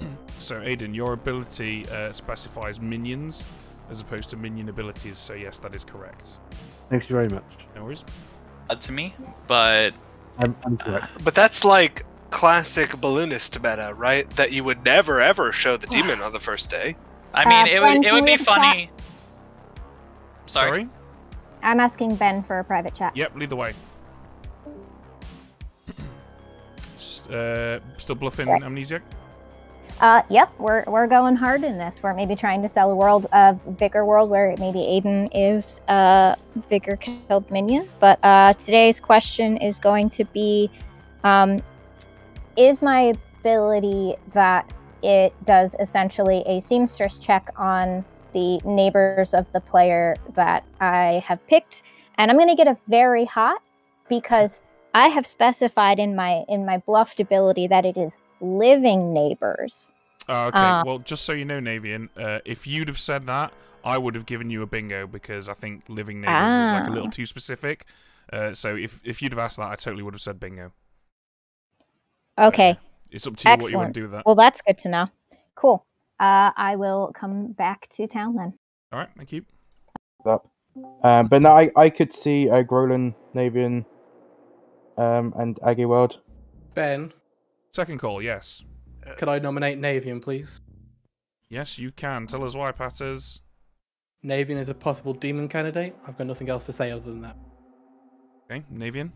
[CLEARS THROAT] So, Aiden, your ability uh, specifies minions as opposed to minion abilities. So, yes, that is correct. Thank you very much. No worries. uh, to me, but I'm, I'm correct. But that's like classic balloonist meta, right? That you would never ever show the demon on the first day. I mean, Uh, it Ben, would it would be have chat? funny. Sorry. Sorry? I'm asking Ben for a private chat. Yep, lead the way. Uh, still bluffing amnesiac? Uh, yep, we're we're going hard in this. We're maybe trying to sell a world of Vigor World where maybe Aiden is a Vigor killed minion. But uh, today's question is going to be, um, is my ability that it does essentially a seamstress check on the neighbors of the player that I have picked, and I'm going to get a very hot because I have specified in my in my bluffed ability that it is living neighbors. Oh, okay. Uh, well, just so you know, Navian, uh, if you'd have said that, I would have given you a bingo because I think living neighbors is like a little Ah. too specific. Uh, so if if you'd have asked that, I totally would have said bingo. Okay. It's up to you what you want to do with that. Well, that's good to know. Cool. Uh, I will come back to town then. All right, thank you. up. Um, but now I, I could see uh, Grolin, Navian, um, and Aggie World. Ben, Second call, yes. could I nominate Navian, please? Yes, you can. Tell us why, Patters. Navian is a possible demon candidate. I've got nothing else to say other than that. Okay, Navian.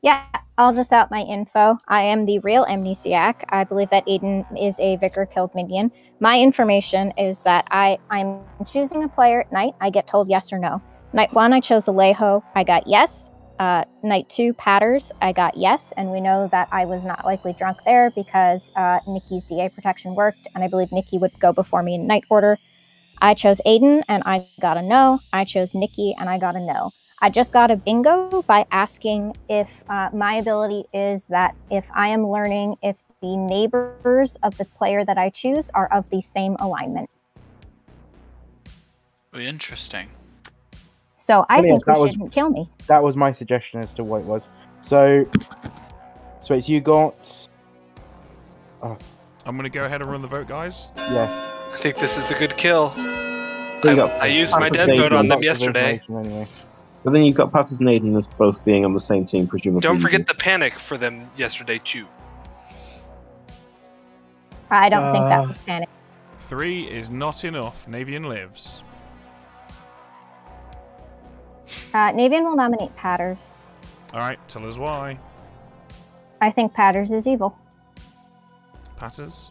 Yeah, I'll just out my info. I am the real amnesiac. I believe that Aiden is a vicar killed minion. My information is that I I'm choosing a player at night. I get told yes or no. Night one, I chose Alejo. I got yes. Uh, night two, Patters. I got yes, and we know that I was not likely drunk there because uh, Nikki's DA protection worked, and I believe Nikki would go before me in night order. I chose Aiden, and I got a no. I chose Nikki, and I got a no. I just got a bingo by asking if uh, my ability is that if I am learning if the neighbors of the player that I choose are of the same alignment. Interesting. So I Brilliant, think we that was- shouldn't kill me. That was my suggestion as to what it was. So, so it's you got. Oh, I'm going to go ahead and run the vote, guys. yeah. I think this is a good kill. So I, got I used my dead vote on them yesterday. information Anyway. But then you've got Patters and Aiden as both being on the same team, presumably. Don't forget the panic for them yesterday too. I don't think that Uh, was panic. Three is not enough. Navian lives. Uh, Navian will nominate Patters. All right, tell us why. I think Patters is evil. Patters.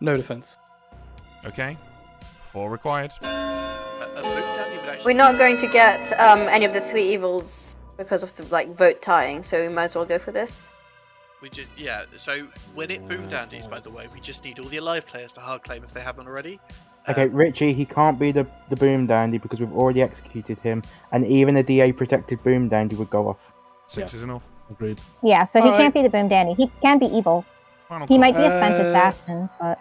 No defense. Okay. Four required. We're not going to get um, any of the three evils because of the like vote tying, so we might as well go for this. We just yeah. So when it boom dandies, by the way, we just need all the alive players to hard claim if they haven't already. Okay, Richie, he can't be the, the boom dandy because we've already executed him, and even a DA protected boom dandy would go off. Six is enough. Agreed. Yeah, so he Alright. can't be the Boom Dandy. He can be evil. Final He call. might be a spent Uh, assassin, but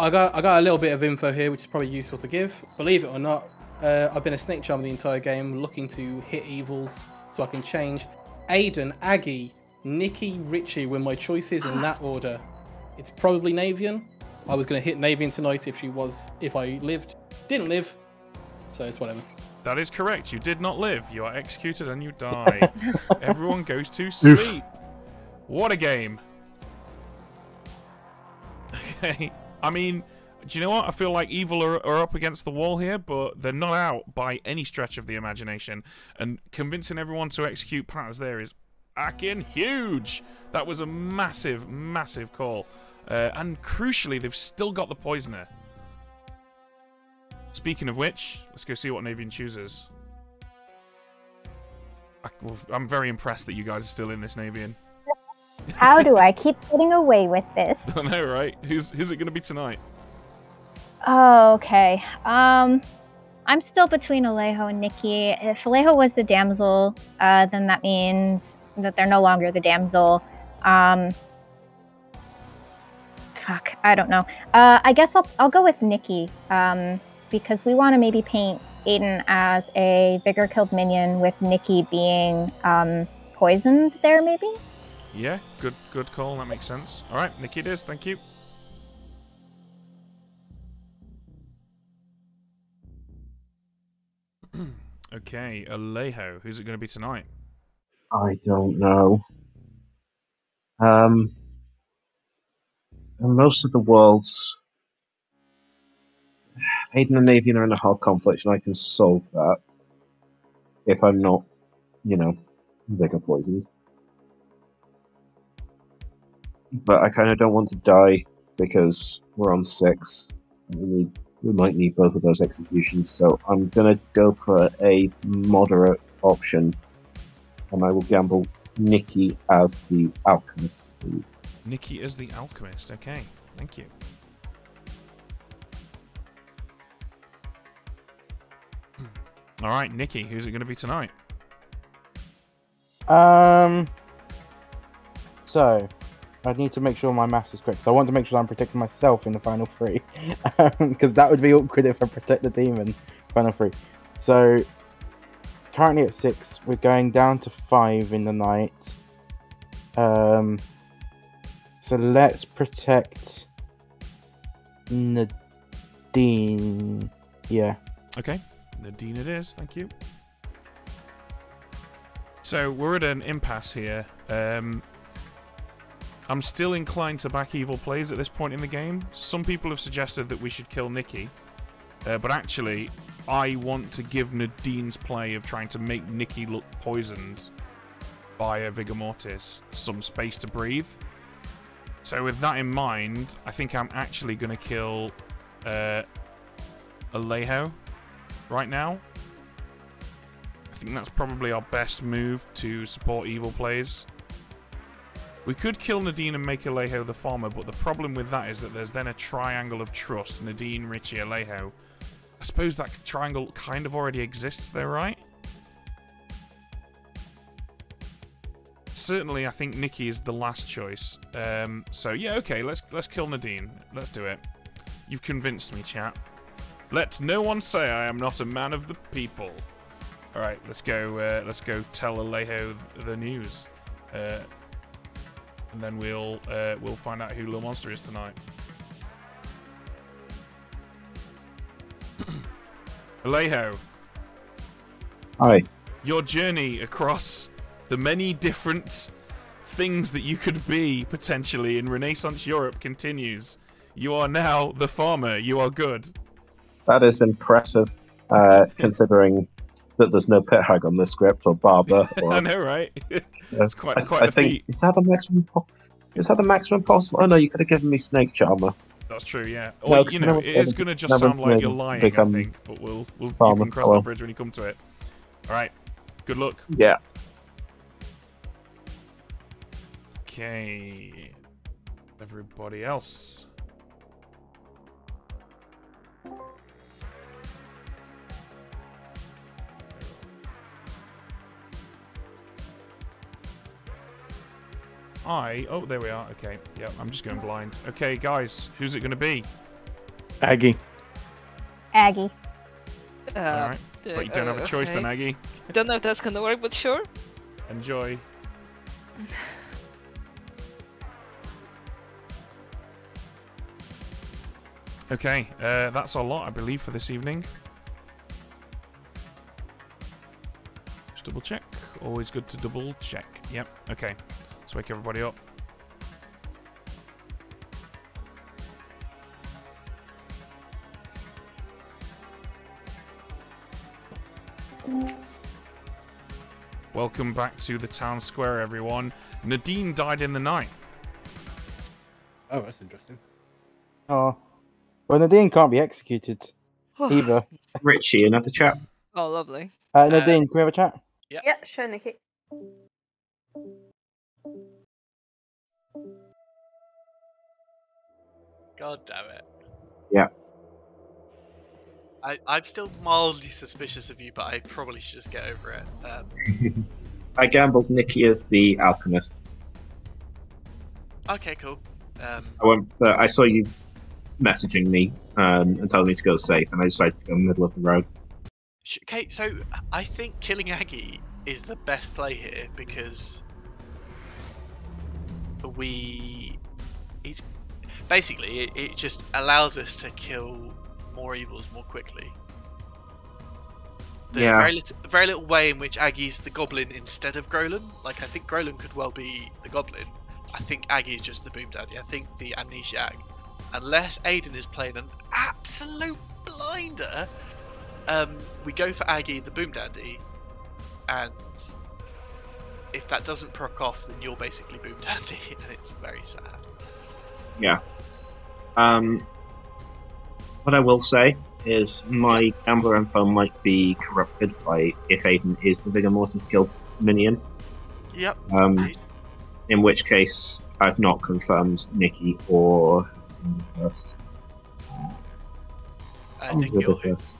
I got I got a little bit of info here, which is probably useful to give. Believe it or not, uh, I've been a snake charmer the entire game, looking to hit evils so I can change. Aiden, Aggie, Nikki, Richie were my choices in that order. It's probably Navian. I was going to hit Navian tonight if she was if I lived. Didn't live, so it's whatever. That is correct. You did not live. You are executed and you die. [LAUGHS] Everyone goes to sleep. What a game. Okay. I mean, do you know what? I feel like evil are, are up against the wall here, but they're not out by any stretch of the imagination. And convincing everyone to execute Patters there is acting huge. That was a massive, massive call. Uh, and crucially, they've still got the poisoner. Speaking of which, let's go see what Navian chooses. I, well, I'm very impressed that you guys are still in this Navian. [LAUGHS] how do I keep getting away with this? [LAUGHS] I know, right? Who's who's it going to be tonight? Oh, okay. Um, I'm still between Alejo and Nikki. If Alejo was the damsel, uh, then that means that they're no longer the damsel. Um, fuck, I don't know. Uh, I guess I'll I'll go with Nikki. Um, because we want to maybe paint Aiden as a vigor killed minion with Nikki being um poisoned there, maybe. Yeah, good good call. That makes sense. All right, Nikki it is. Thank you. [CLEARS THROAT] okay, Alejo. Who's it going to be tonight? I don't know. Um, in most of the worlds, Aiden and Navian are in a hard conflict, and I can solve that if I'm not, you know, vigor poisoned. But I kind of don't want to die because we're on six. and We need, we might need both of those executions, so I'm gonna go for a moderate option, and I will gamble Nikki as the alchemist, please. Nikki as the alchemist. Okay, thank you. [CLEARS THROAT] All right, Nikki. Who's it going to be tonight? Um. So, I need to make sure my maths is correct. So I want to make sure I'm protecting myself in the final three, [LAUGHS] because that would be awkward if I protect the demon final three. So, currently at six, we're going down to five in the night. Um. So let's protect Nadine. Yeah. Okay, Nadine it is. Thank you. So we're at an impasse here. Um, I'm still inclined to back evil plays at this point in the game. Some people have suggested that we should kill Nikki, uh, but actually, I want to give Nadine's play of trying to make Nikki look poisoned by a Vigormortis some space to breathe. So with that in mind, I think I'm actually going to kill uh, Alejo right now. I think that's probably our best move to support evil plays. We could kill Nadine and make Alejo the farmer, but the problem with that is that there's then a triangle of trust. Nadine, Richie, Alejo. I suppose that triangle kind of already exists there, right? Certainly, I think Nikki is the last choice. Um, so yeah, okay, let's let's kill Nadine. Let's do it. You've convinced me, chat. Let no one say I am not a man of the people. All right, let's go. Uh, let's go tell Alejo the news, uh, and then we'll uh, we'll find out who Little Monster is tonight. Alejo, Hi. your journey across the many different things that you could be potentially in Renaissance Europe continues. You are now the farmer. You are good. That is impressive, uh, [LAUGHS] considering that there's no pit hag on the script or barber. [LAUGHS] Or, I know, right? That's quite- I, quite I a think feat. is that the maximum? Is that the maximum possible? Oh no, you could have given me snake charmer. That's true, yeah. No, you know, it is going to just sound like you're lying, I think. But we'll, we'll you can cross that bridge when you come to it. All right. Good luck. Yeah. Okay. Everybody else. I. Oh, there we are. Okay. Yep, I'm just going blind. Okay, guys, who's it going to be? Aggie. Aggie. Uh, Alright. It's like you don't have a choice then. Aggie. Don't know if that's gonna work, but sure. Enjoy. Okay, uh, that's a lot, I believe, for this evening. Just double check. Always good to double check. Yep, okay. Let's wake everybody up. Welcome back to the town square, everyone. Nadine died in the night. Oh, that's interesting. Oh. Well, Nadine can't be executed [SIGHS] either. Richie, another chat. Oh, lovely. Uh, Nadine, can we have a chat? Yeah, sure, Nikki. God damn it. Yeah. I, I'm still mildly suspicious of you, but I probably should just get over it. Um, [LAUGHS] I gambled Nikki as the alchemist. okay, cool. Um, I went. For, I saw you messaging me um, and telling me to go safe, and I decided to go in the middle of the road. sh- okay, so I think killing Aggie is the best play here because we. It's basically it, it just allows us to kill more evils more quickly. There's Yeah. very little, very little way in which Aggie's the goblin instead of Grolin. Like I think Grolin could well be the goblin. I think Aggie is just the boom dandy. I think the amnesiac, unless Aiden is playing an absolute blinder, um, we go for Aggie the boom dandy, and if that doesn't proc off, then you're basically boom dandy, [LAUGHS] and it's very sad. Yeah. Um, what I will say is my gambler info might be corrupted by if Aiden is the Vigormortis guild minion. Yep. Um, in which case, I've not confirmed Nikki or first. Uh, Oh, you're the first.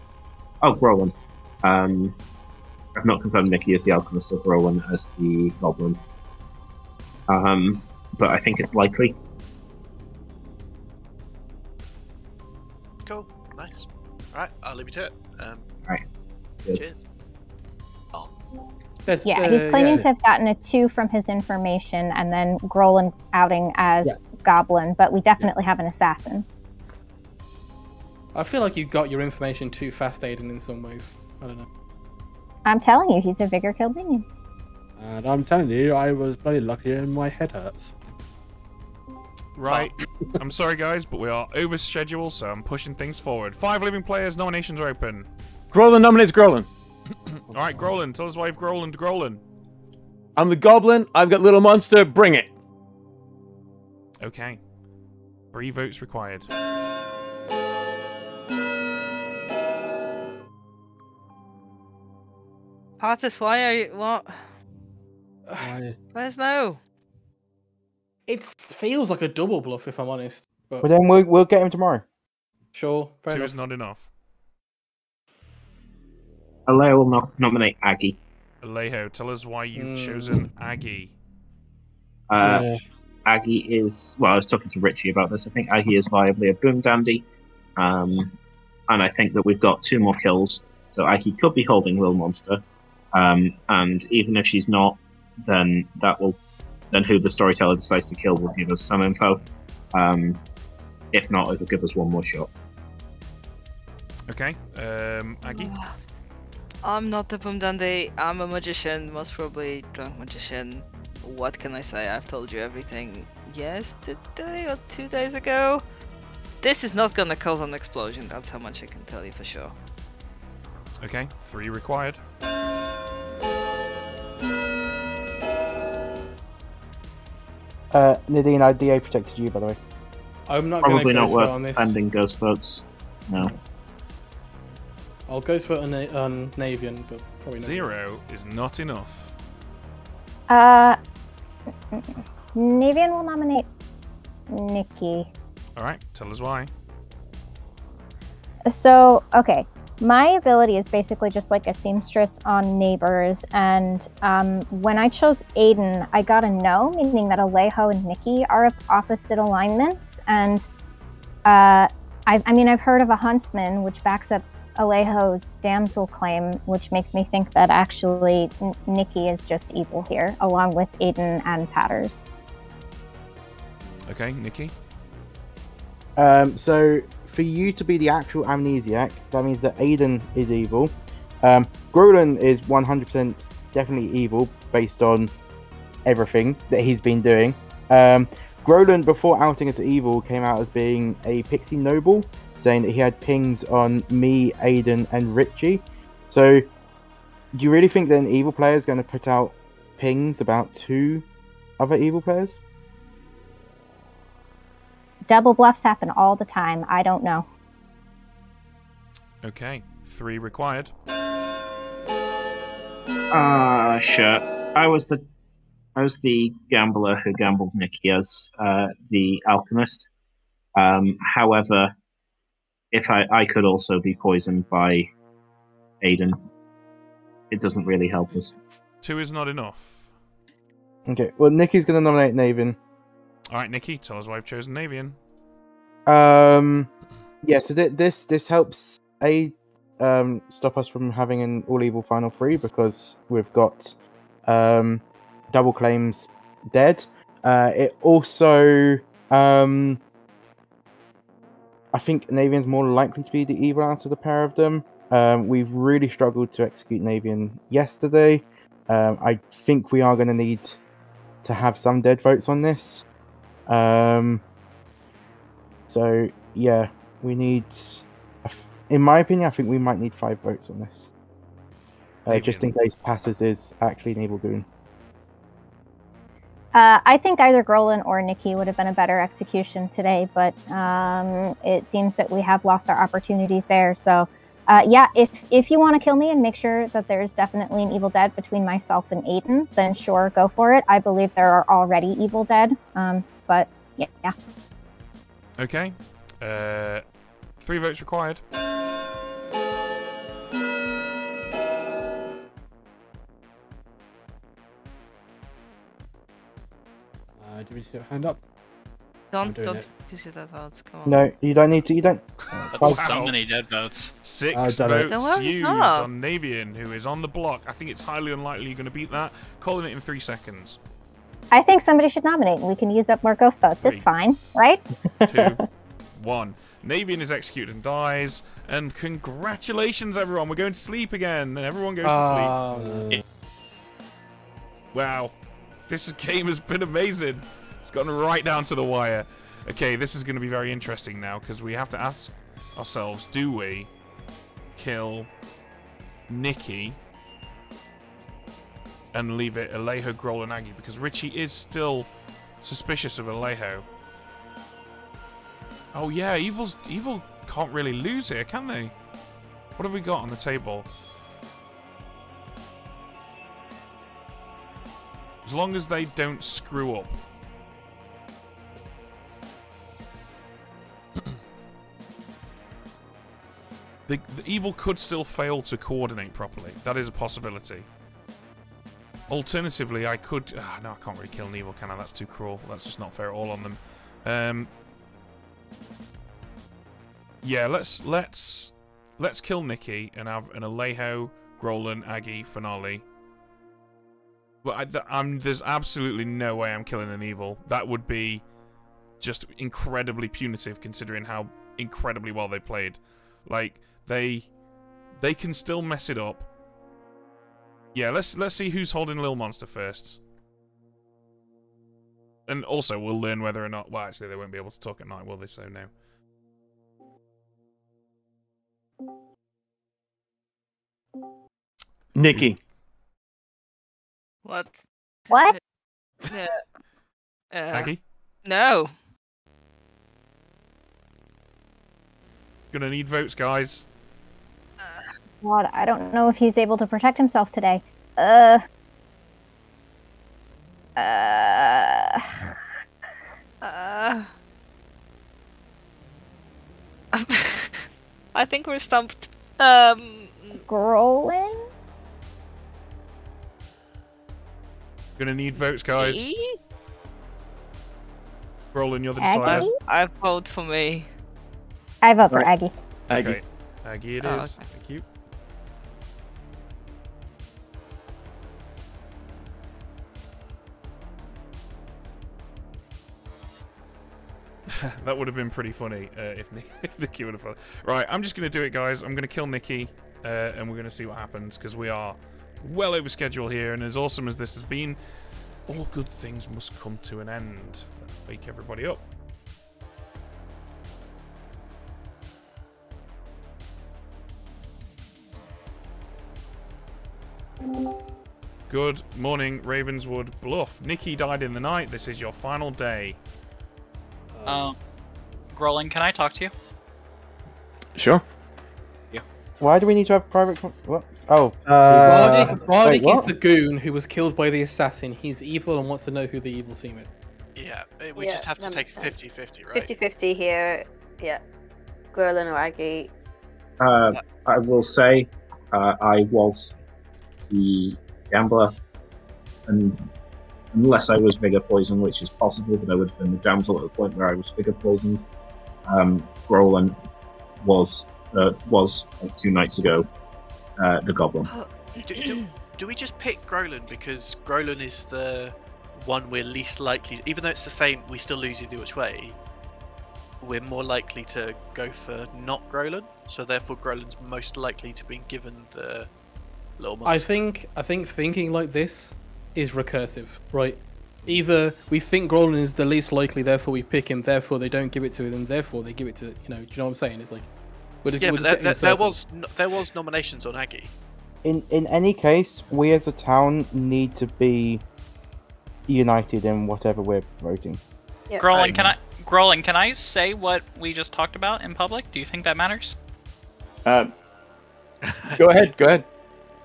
Oh, Grolin. Um, I've not confirmed Nikki as the alchemist or Grolin as the goblin. Um, but I think it's likely. Cool. Nice. Alright, I'll leave you to it. Um, Alright. Cheers. cheers. Oh. Yeah, he's uh, claiming yeah. to have gotten a two from his information, and then Grolin outing as Yeah. Goblin, but we definitely have an assassin. I feel like you got your information too fast, Aiden, in some ways. I don't know. I'm telling you, he's a Vigor Killed minion. And I'm telling you, I was bloody lucky and my head hurts. Right. [LAUGHS] I'm sorry, guys, but we are over schedule, so I'm pushing things forward. Five living players, nominations are open. Grolin nominates Grolin. [CLEARS THROAT] All right, Grolin, tell us why you've Grolin to Grolin. I'm the goblin. I've got little monster. Bring it. Okay. Three votes required. Patters, why are you what? Why? Where's no? It feels like a double bluff, if I'm honest. But Well, then we'll, we'll get him tomorrow. sure, fair Two enough. is not enough. Alejo will not nominate Aggie. Alejo, tell us why you've Hmm. chosen Aggie. Uh, Yeah. Aggie is well. I was talking to Richie about this. I think Aggie is viably a boom dandy, um, and I think that we've got two more kills. So Aggie could be holding Lil Monster, um, and even if she's not, then that will then who the storyteller decides to kill will give us some info. Um, if not, it'll give us one more shot. Okay, um, Aggie. [SIGHS] I'm not the Boom Dandy. I'm a magician, most probably drunk magician. what can I say? I've told you everything yesterday or two days ago. This is not gonna cause an explosion, that's how much I can tell you for sure. Okay, three required. Uh, Nadine, I DA protected you, by the way. I'm not Probably going to not worth on this. spending ghost votes. No. I'll go for on, Na- on Navian, but probably not. Zero is not enough. Uh, Navian will nominate Nikki. Alright, tell us why. So, okay. My ability is basically just like a seamstress on neighbors, and um, when I chose Aiden, I got a no, meaning that Alejo and Nikki are of opposite alignments. And uh, I, I mean, I've heard of a huntsman, which backs up Alejo's damsel claim, which makes me think that actually N- Nikki is just evil here, along with Aiden and Patters. Okay, Nikki. Um, so for you to be the actual amnesiac, that means that Aiden is evil. Um, Grolin is 100% definitely evil based on everything that he's been doing. Um, before outing as evil, came out as being a pixie noble, saying that he had pings on me, Aiden, and Richie. So, do you really think that an evil player is going to put out pings about two other evil players? Double bluffs happen all the time. I don't know. Okay, three required. Ah, sure. I was the I was the gambler who gambled Nikki as uh, the alchemist. Um, however, if I, I could also be poisoned by Aiden, it doesn't really help us. Two is not enough. Okay, well, Nikki's going to nominate Navian. Alright, Nikki, tell us why I've chosen Navian. Um, yeah. So th- this this helps a um stop us from having an all evil final three because we've got um double claims dead. Uh, it also um I think Navian's more likely to be the evil out of the pair of them. Um, we've really struggled to execute Navian yesterday. Um, I think we are going to need to have some dead votes on this. Um, so yeah, we need. In my opinion, I think we might need five votes on this, uh, just in case Passes is actually an evil goon. Uh, I think either Grolin or Nikki would have been a better execution today, but um, it seems that we have lost our opportunities there. So, uh, yeah, if if you want to kill me and make sure that there's definitely an evil dead between myself and Aiden, then sure, go for it. I believe there are already evil dead, um, but yeah, yeah. Okay. Uh, three votes required. Uh, do we see a hand up? Don't don't it. use that votes. Come on. No, you don't need to. You don't. That's so many dead votes. Six I've it. votes No, I'm used on Navian, who is on the block. I think it's highly unlikely you're going to beat that. Calling it in three seconds. I think somebody should nominate, and we can use up more ghost votes. Three. It's fine, right? Two, [LAUGHS] one. Navian is executed and dies. And congratulations, everyone. We're going to sleep again. And everyone goes to sleep. Um, wow. This game has been amazing. It's gotten right down to the wire. Okay, this is going to be very interesting now because we have to ask ourselves do we kill Nikki and leave it Alejo, Groll, and Aggie? Because Richie is still suspicious of Alejo. Oh, yeah, Evil's, Evil can't really lose here, can they? What have we got on the table? As long as they don't screw up. [COUGHS] the, the evil could still fail to coordinate properly. That is a possibility. Alternatively, I could... ah, no, I can't really kill an evil, can I? That's too cruel. That's just not fair at all on them. Um, yeah, let's let's let's kill Nikki and have an Alejo, Grolan, Aggie finale. But I, I'm, there's absolutely no way I'm killing an evil. That would be just incredibly punitive, considering how incredibly well they played. Like they they can still mess it up. Yeah, let's let's see who's holding Lil Monsta first. And also, we'll learn whether or not. Well, actually, they won't be able to talk at night, will they? So no. Nikki. What? What? Uh, uh, Aggie, no. gonna need votes, guys. God, I don't know if he's able to protect himself today. Uh. Uh. Uh, [LAUGHS] I think we're stumped. Um, Grolin? Gonna need votes, guys. E? Roland, you're the Aggie? decider. I vote for me. I vote for Right. Aggie. Aggie. Okay. Aggie, it is. Oh, okay. Thank you. [LAUGHS] that would have been pretty funny uh, if, Nick, [LAUGHS] if Nikki would have. Right, I'm just going to do it, guys. I'm going to kill Nikki, uh, and we're going to see what happens because we are well over schedule here. And as awesome as this has been, all good things must come to an end. Wake everybody up. Good morning, Ravenswood Bluff. Nikki died in the night. This is your final day. Um, Grolin, can I talk to you? Sure. Yeah. Why do we need to have private? Con- what? Oh, Uh, Bardic, Bardic wait, is the goon who was killed by the assassin. He's evil and wants to know who the evil team is. Yeah, we Yeah, just have to take makes 50 50, right? 50 50 here. Yeah. Grolin or Aggie. Uh, I will say, uh, I was the gambler, and unless I was vigor poisoned, which is possible, but I would have been the damsel at the point where I was vigor poisoned. Um, Grolin was uh, was like two nights ago uh, the goblin. Do, do, do we just pick Grolin because Grolin is the one we're least likely, even though it's the same, we still lose either which way. We're more likely to go for not Grolin, so therefore Grolin's most likely to be given the little monster. I think I think thinking like this is recursive, right? Either we think Grolin is the least likely, therefore we pick him, therefore they don't give it to him, therefore they give it to you know. Do you know what I'm saying? It's like we're just, yeah, we're but just there, there, there was there was nominations on Aggie. in in any case, we as a town need to be united in whatever we're voting. Yeah. Grolin, can I? Grolin, can I say what we just talked about in public? Do you think that matters? Uh, [LAUGHS] go ahead. Go ahead.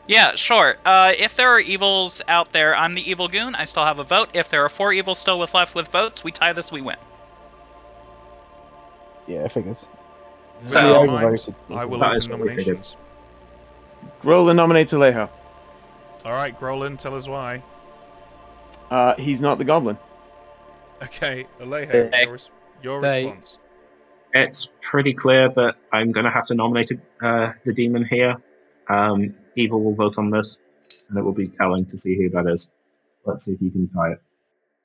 Yeah, sure. Uh, if there are evils out there, I'm the evil goon. I still have a vote. If there are four evils still with left with votes, we tie this, we win. Yeah, figures. With So- that in. I will That open is what we figured. nominations. Grolin nominates Alejo. All right, Grolin, tell us why. Uh, he's not the goblin. Okay, Alejo, Hey. your, your Hey. response. It's pretty clear, but I'm going to have to nominate uh, the demon here. Um, Evil will vote on this, and it will be telling to see who that is. Let's see if you can tie it.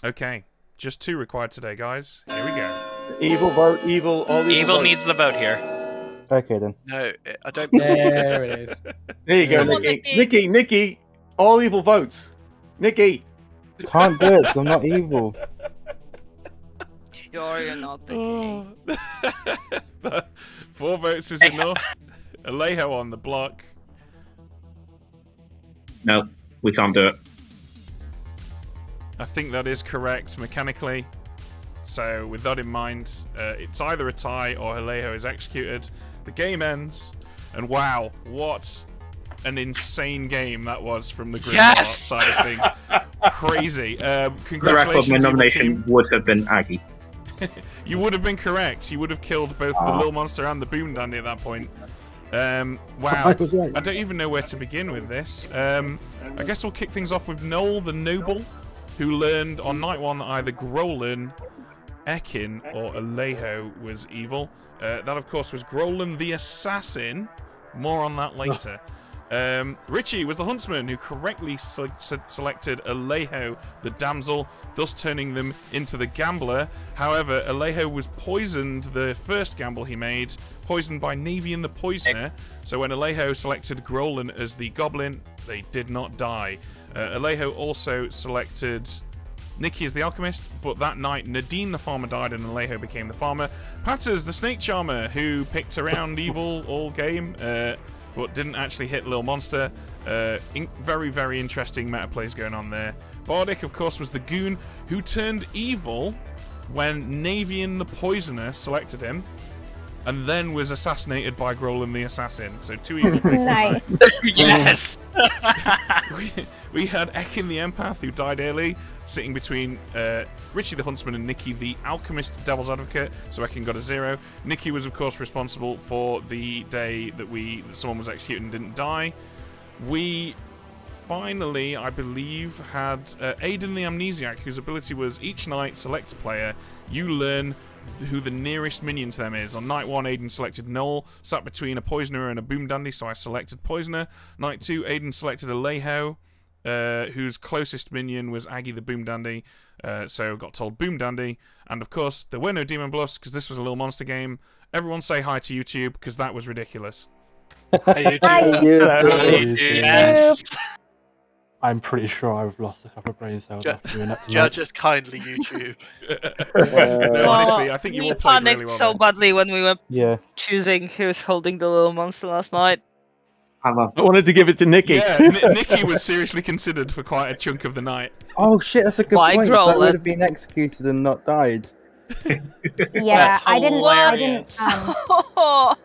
Okay, just two required today, guys. Here we go. Evil vote. Evil. All evil. Evil vote. needs the vote here. Okay then. No, I don't. There it is. [LAUGHS] There you go, on, Nikki. Nikki. Nikki. Nikki. All evil votes. Nikki. Can't do it. 'cause I'm not evil. Sure, you're not the king. Four votes is enough. [LAUGHS] Alejo on the block. No, we can't do it. I think that is correct mechanically. So, with that in mind, uh, it's either a tie or Alejo is executed. The game ends, and wow, what an insane game that was from the Grimlock Yes! side of things. [LAUGHS] Crazy. Um, For the record, congratulations, my nomination team. would have been Aggie. [LAUGHS] You would have been correct. You would have killed both the Ah. little monster and the boom dandy at that point. Um, wow. [LAUGHS] I right. I don't even know where to begin with this. Um, I guess we'll kick things off with Noel the Noble, who learned on night one that either Grolin, Ekin, or Alejo was evil. Uh, that, of course, was Grolin the Assassin. More on that later. Um, Richie was the huntsman who correctly se- se- selected Alejo the damsel, thus turning them into the gambler. However, Alejo was poisoned the first gamble he made, poisoned by Navian the poisoner. So when Alejo selected Grolin as the goblin, they did not die. Uh, Alejo also selected Nikki is the alchemist, but that night Nadine the farmer died and Alejo became the farmer. Patters the snake charmer, who picked around [LAUGHS] evil all game, uh, but didn't actually hit Lil Monsta. Uh, in- very, very interesting meta plays going on there. Bardic, of course, was the goon who turned evil when Navian the Poisoner selected him, and then was assassinated by Grolin the Assassin. So two evil [LAUGHS] picks tonight. Nice. [LAUGHS] yes. [LAUGHS] we, we had Ekin the Empath, who died early, sitting between uh, Richie the Huntsman and Nikki the Alchemist Devil's Advocate, so Ekin got a zero. Nikki was, of course, responsible for the day that we that someone was executed and didn't die. We finally, I believe, had uh, Aiden the Amnesiac, whose ability was each night select a player. You learn who the nearest minion to them is. On night one, Aiden selected Noel, sat between a Poisoner and a Boom Dandy, so I selected Poisoner. Night two, Aiden selected Alejo, uh, whose closest minion was Aggie the Boom Dandy, uh, so got told Boom Dandy. And of course, there were no Demon Bluffs because this was a little monster game. Everyone say hi to YouTube because that was ridiculous. Hey, [LAUGHS] you Hi, two. YouTube. Yes. I'm pretty sure I've lost a couple of brain cells Ju- after doing that. Judge us kindly, YouTube. [LAUGHS] no, honestly, I think you we all played panicked really well. so there. badly when we were Yeah. choosing who was holding the little monster last night. I love I wanted to give it to Nikki. Yeah, [LAUGHS] Ni- Nikki was seriously considered for quite a chunk of the night. Oh shit, that's a good Why point. 'cause I Grolin? would have been executed and not died. [LAUGHS] Yeah, That's I didn't. I didn't. Um, [LAUGHS]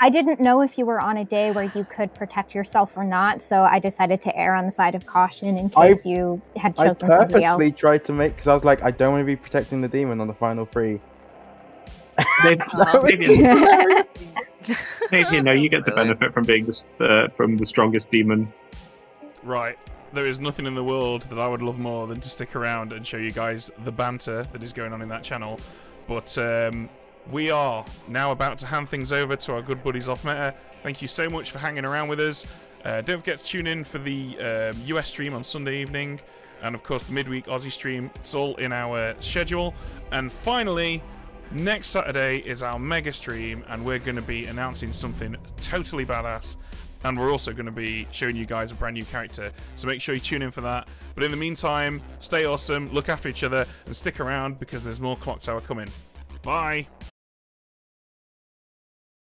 I didn't know if you were on a day where you could protect yourself or not, so I decided to err on the side of caution in I- case you had chosen somebody else. I purposely tried to make because I was like, I don't want to be protecting the demon on the final three. Maybe, maybe you know you get to benefit from being the, uh, from the strongest demon. Right. There is nothing in the world that I would love more than to stick around and show you guys the banter that is going on in that channel. But um, we are now about to hand things over to our good buddies off Meta. Thank you so much for hanging around with us. Uh, don't forget to tune in for the um, US stream on Sunday evening, and of course the midweek Aussie stream. It's all in our schedule. And finally, next Saturday is our mega stream, and we're going to be announcing something totally badass. And we're also going to be showing you guys a brand new character. So make sure you tune in for that. But in the meantime, stay awesome, look after each other, and stick around because there's more Clock Tower coming. Bye.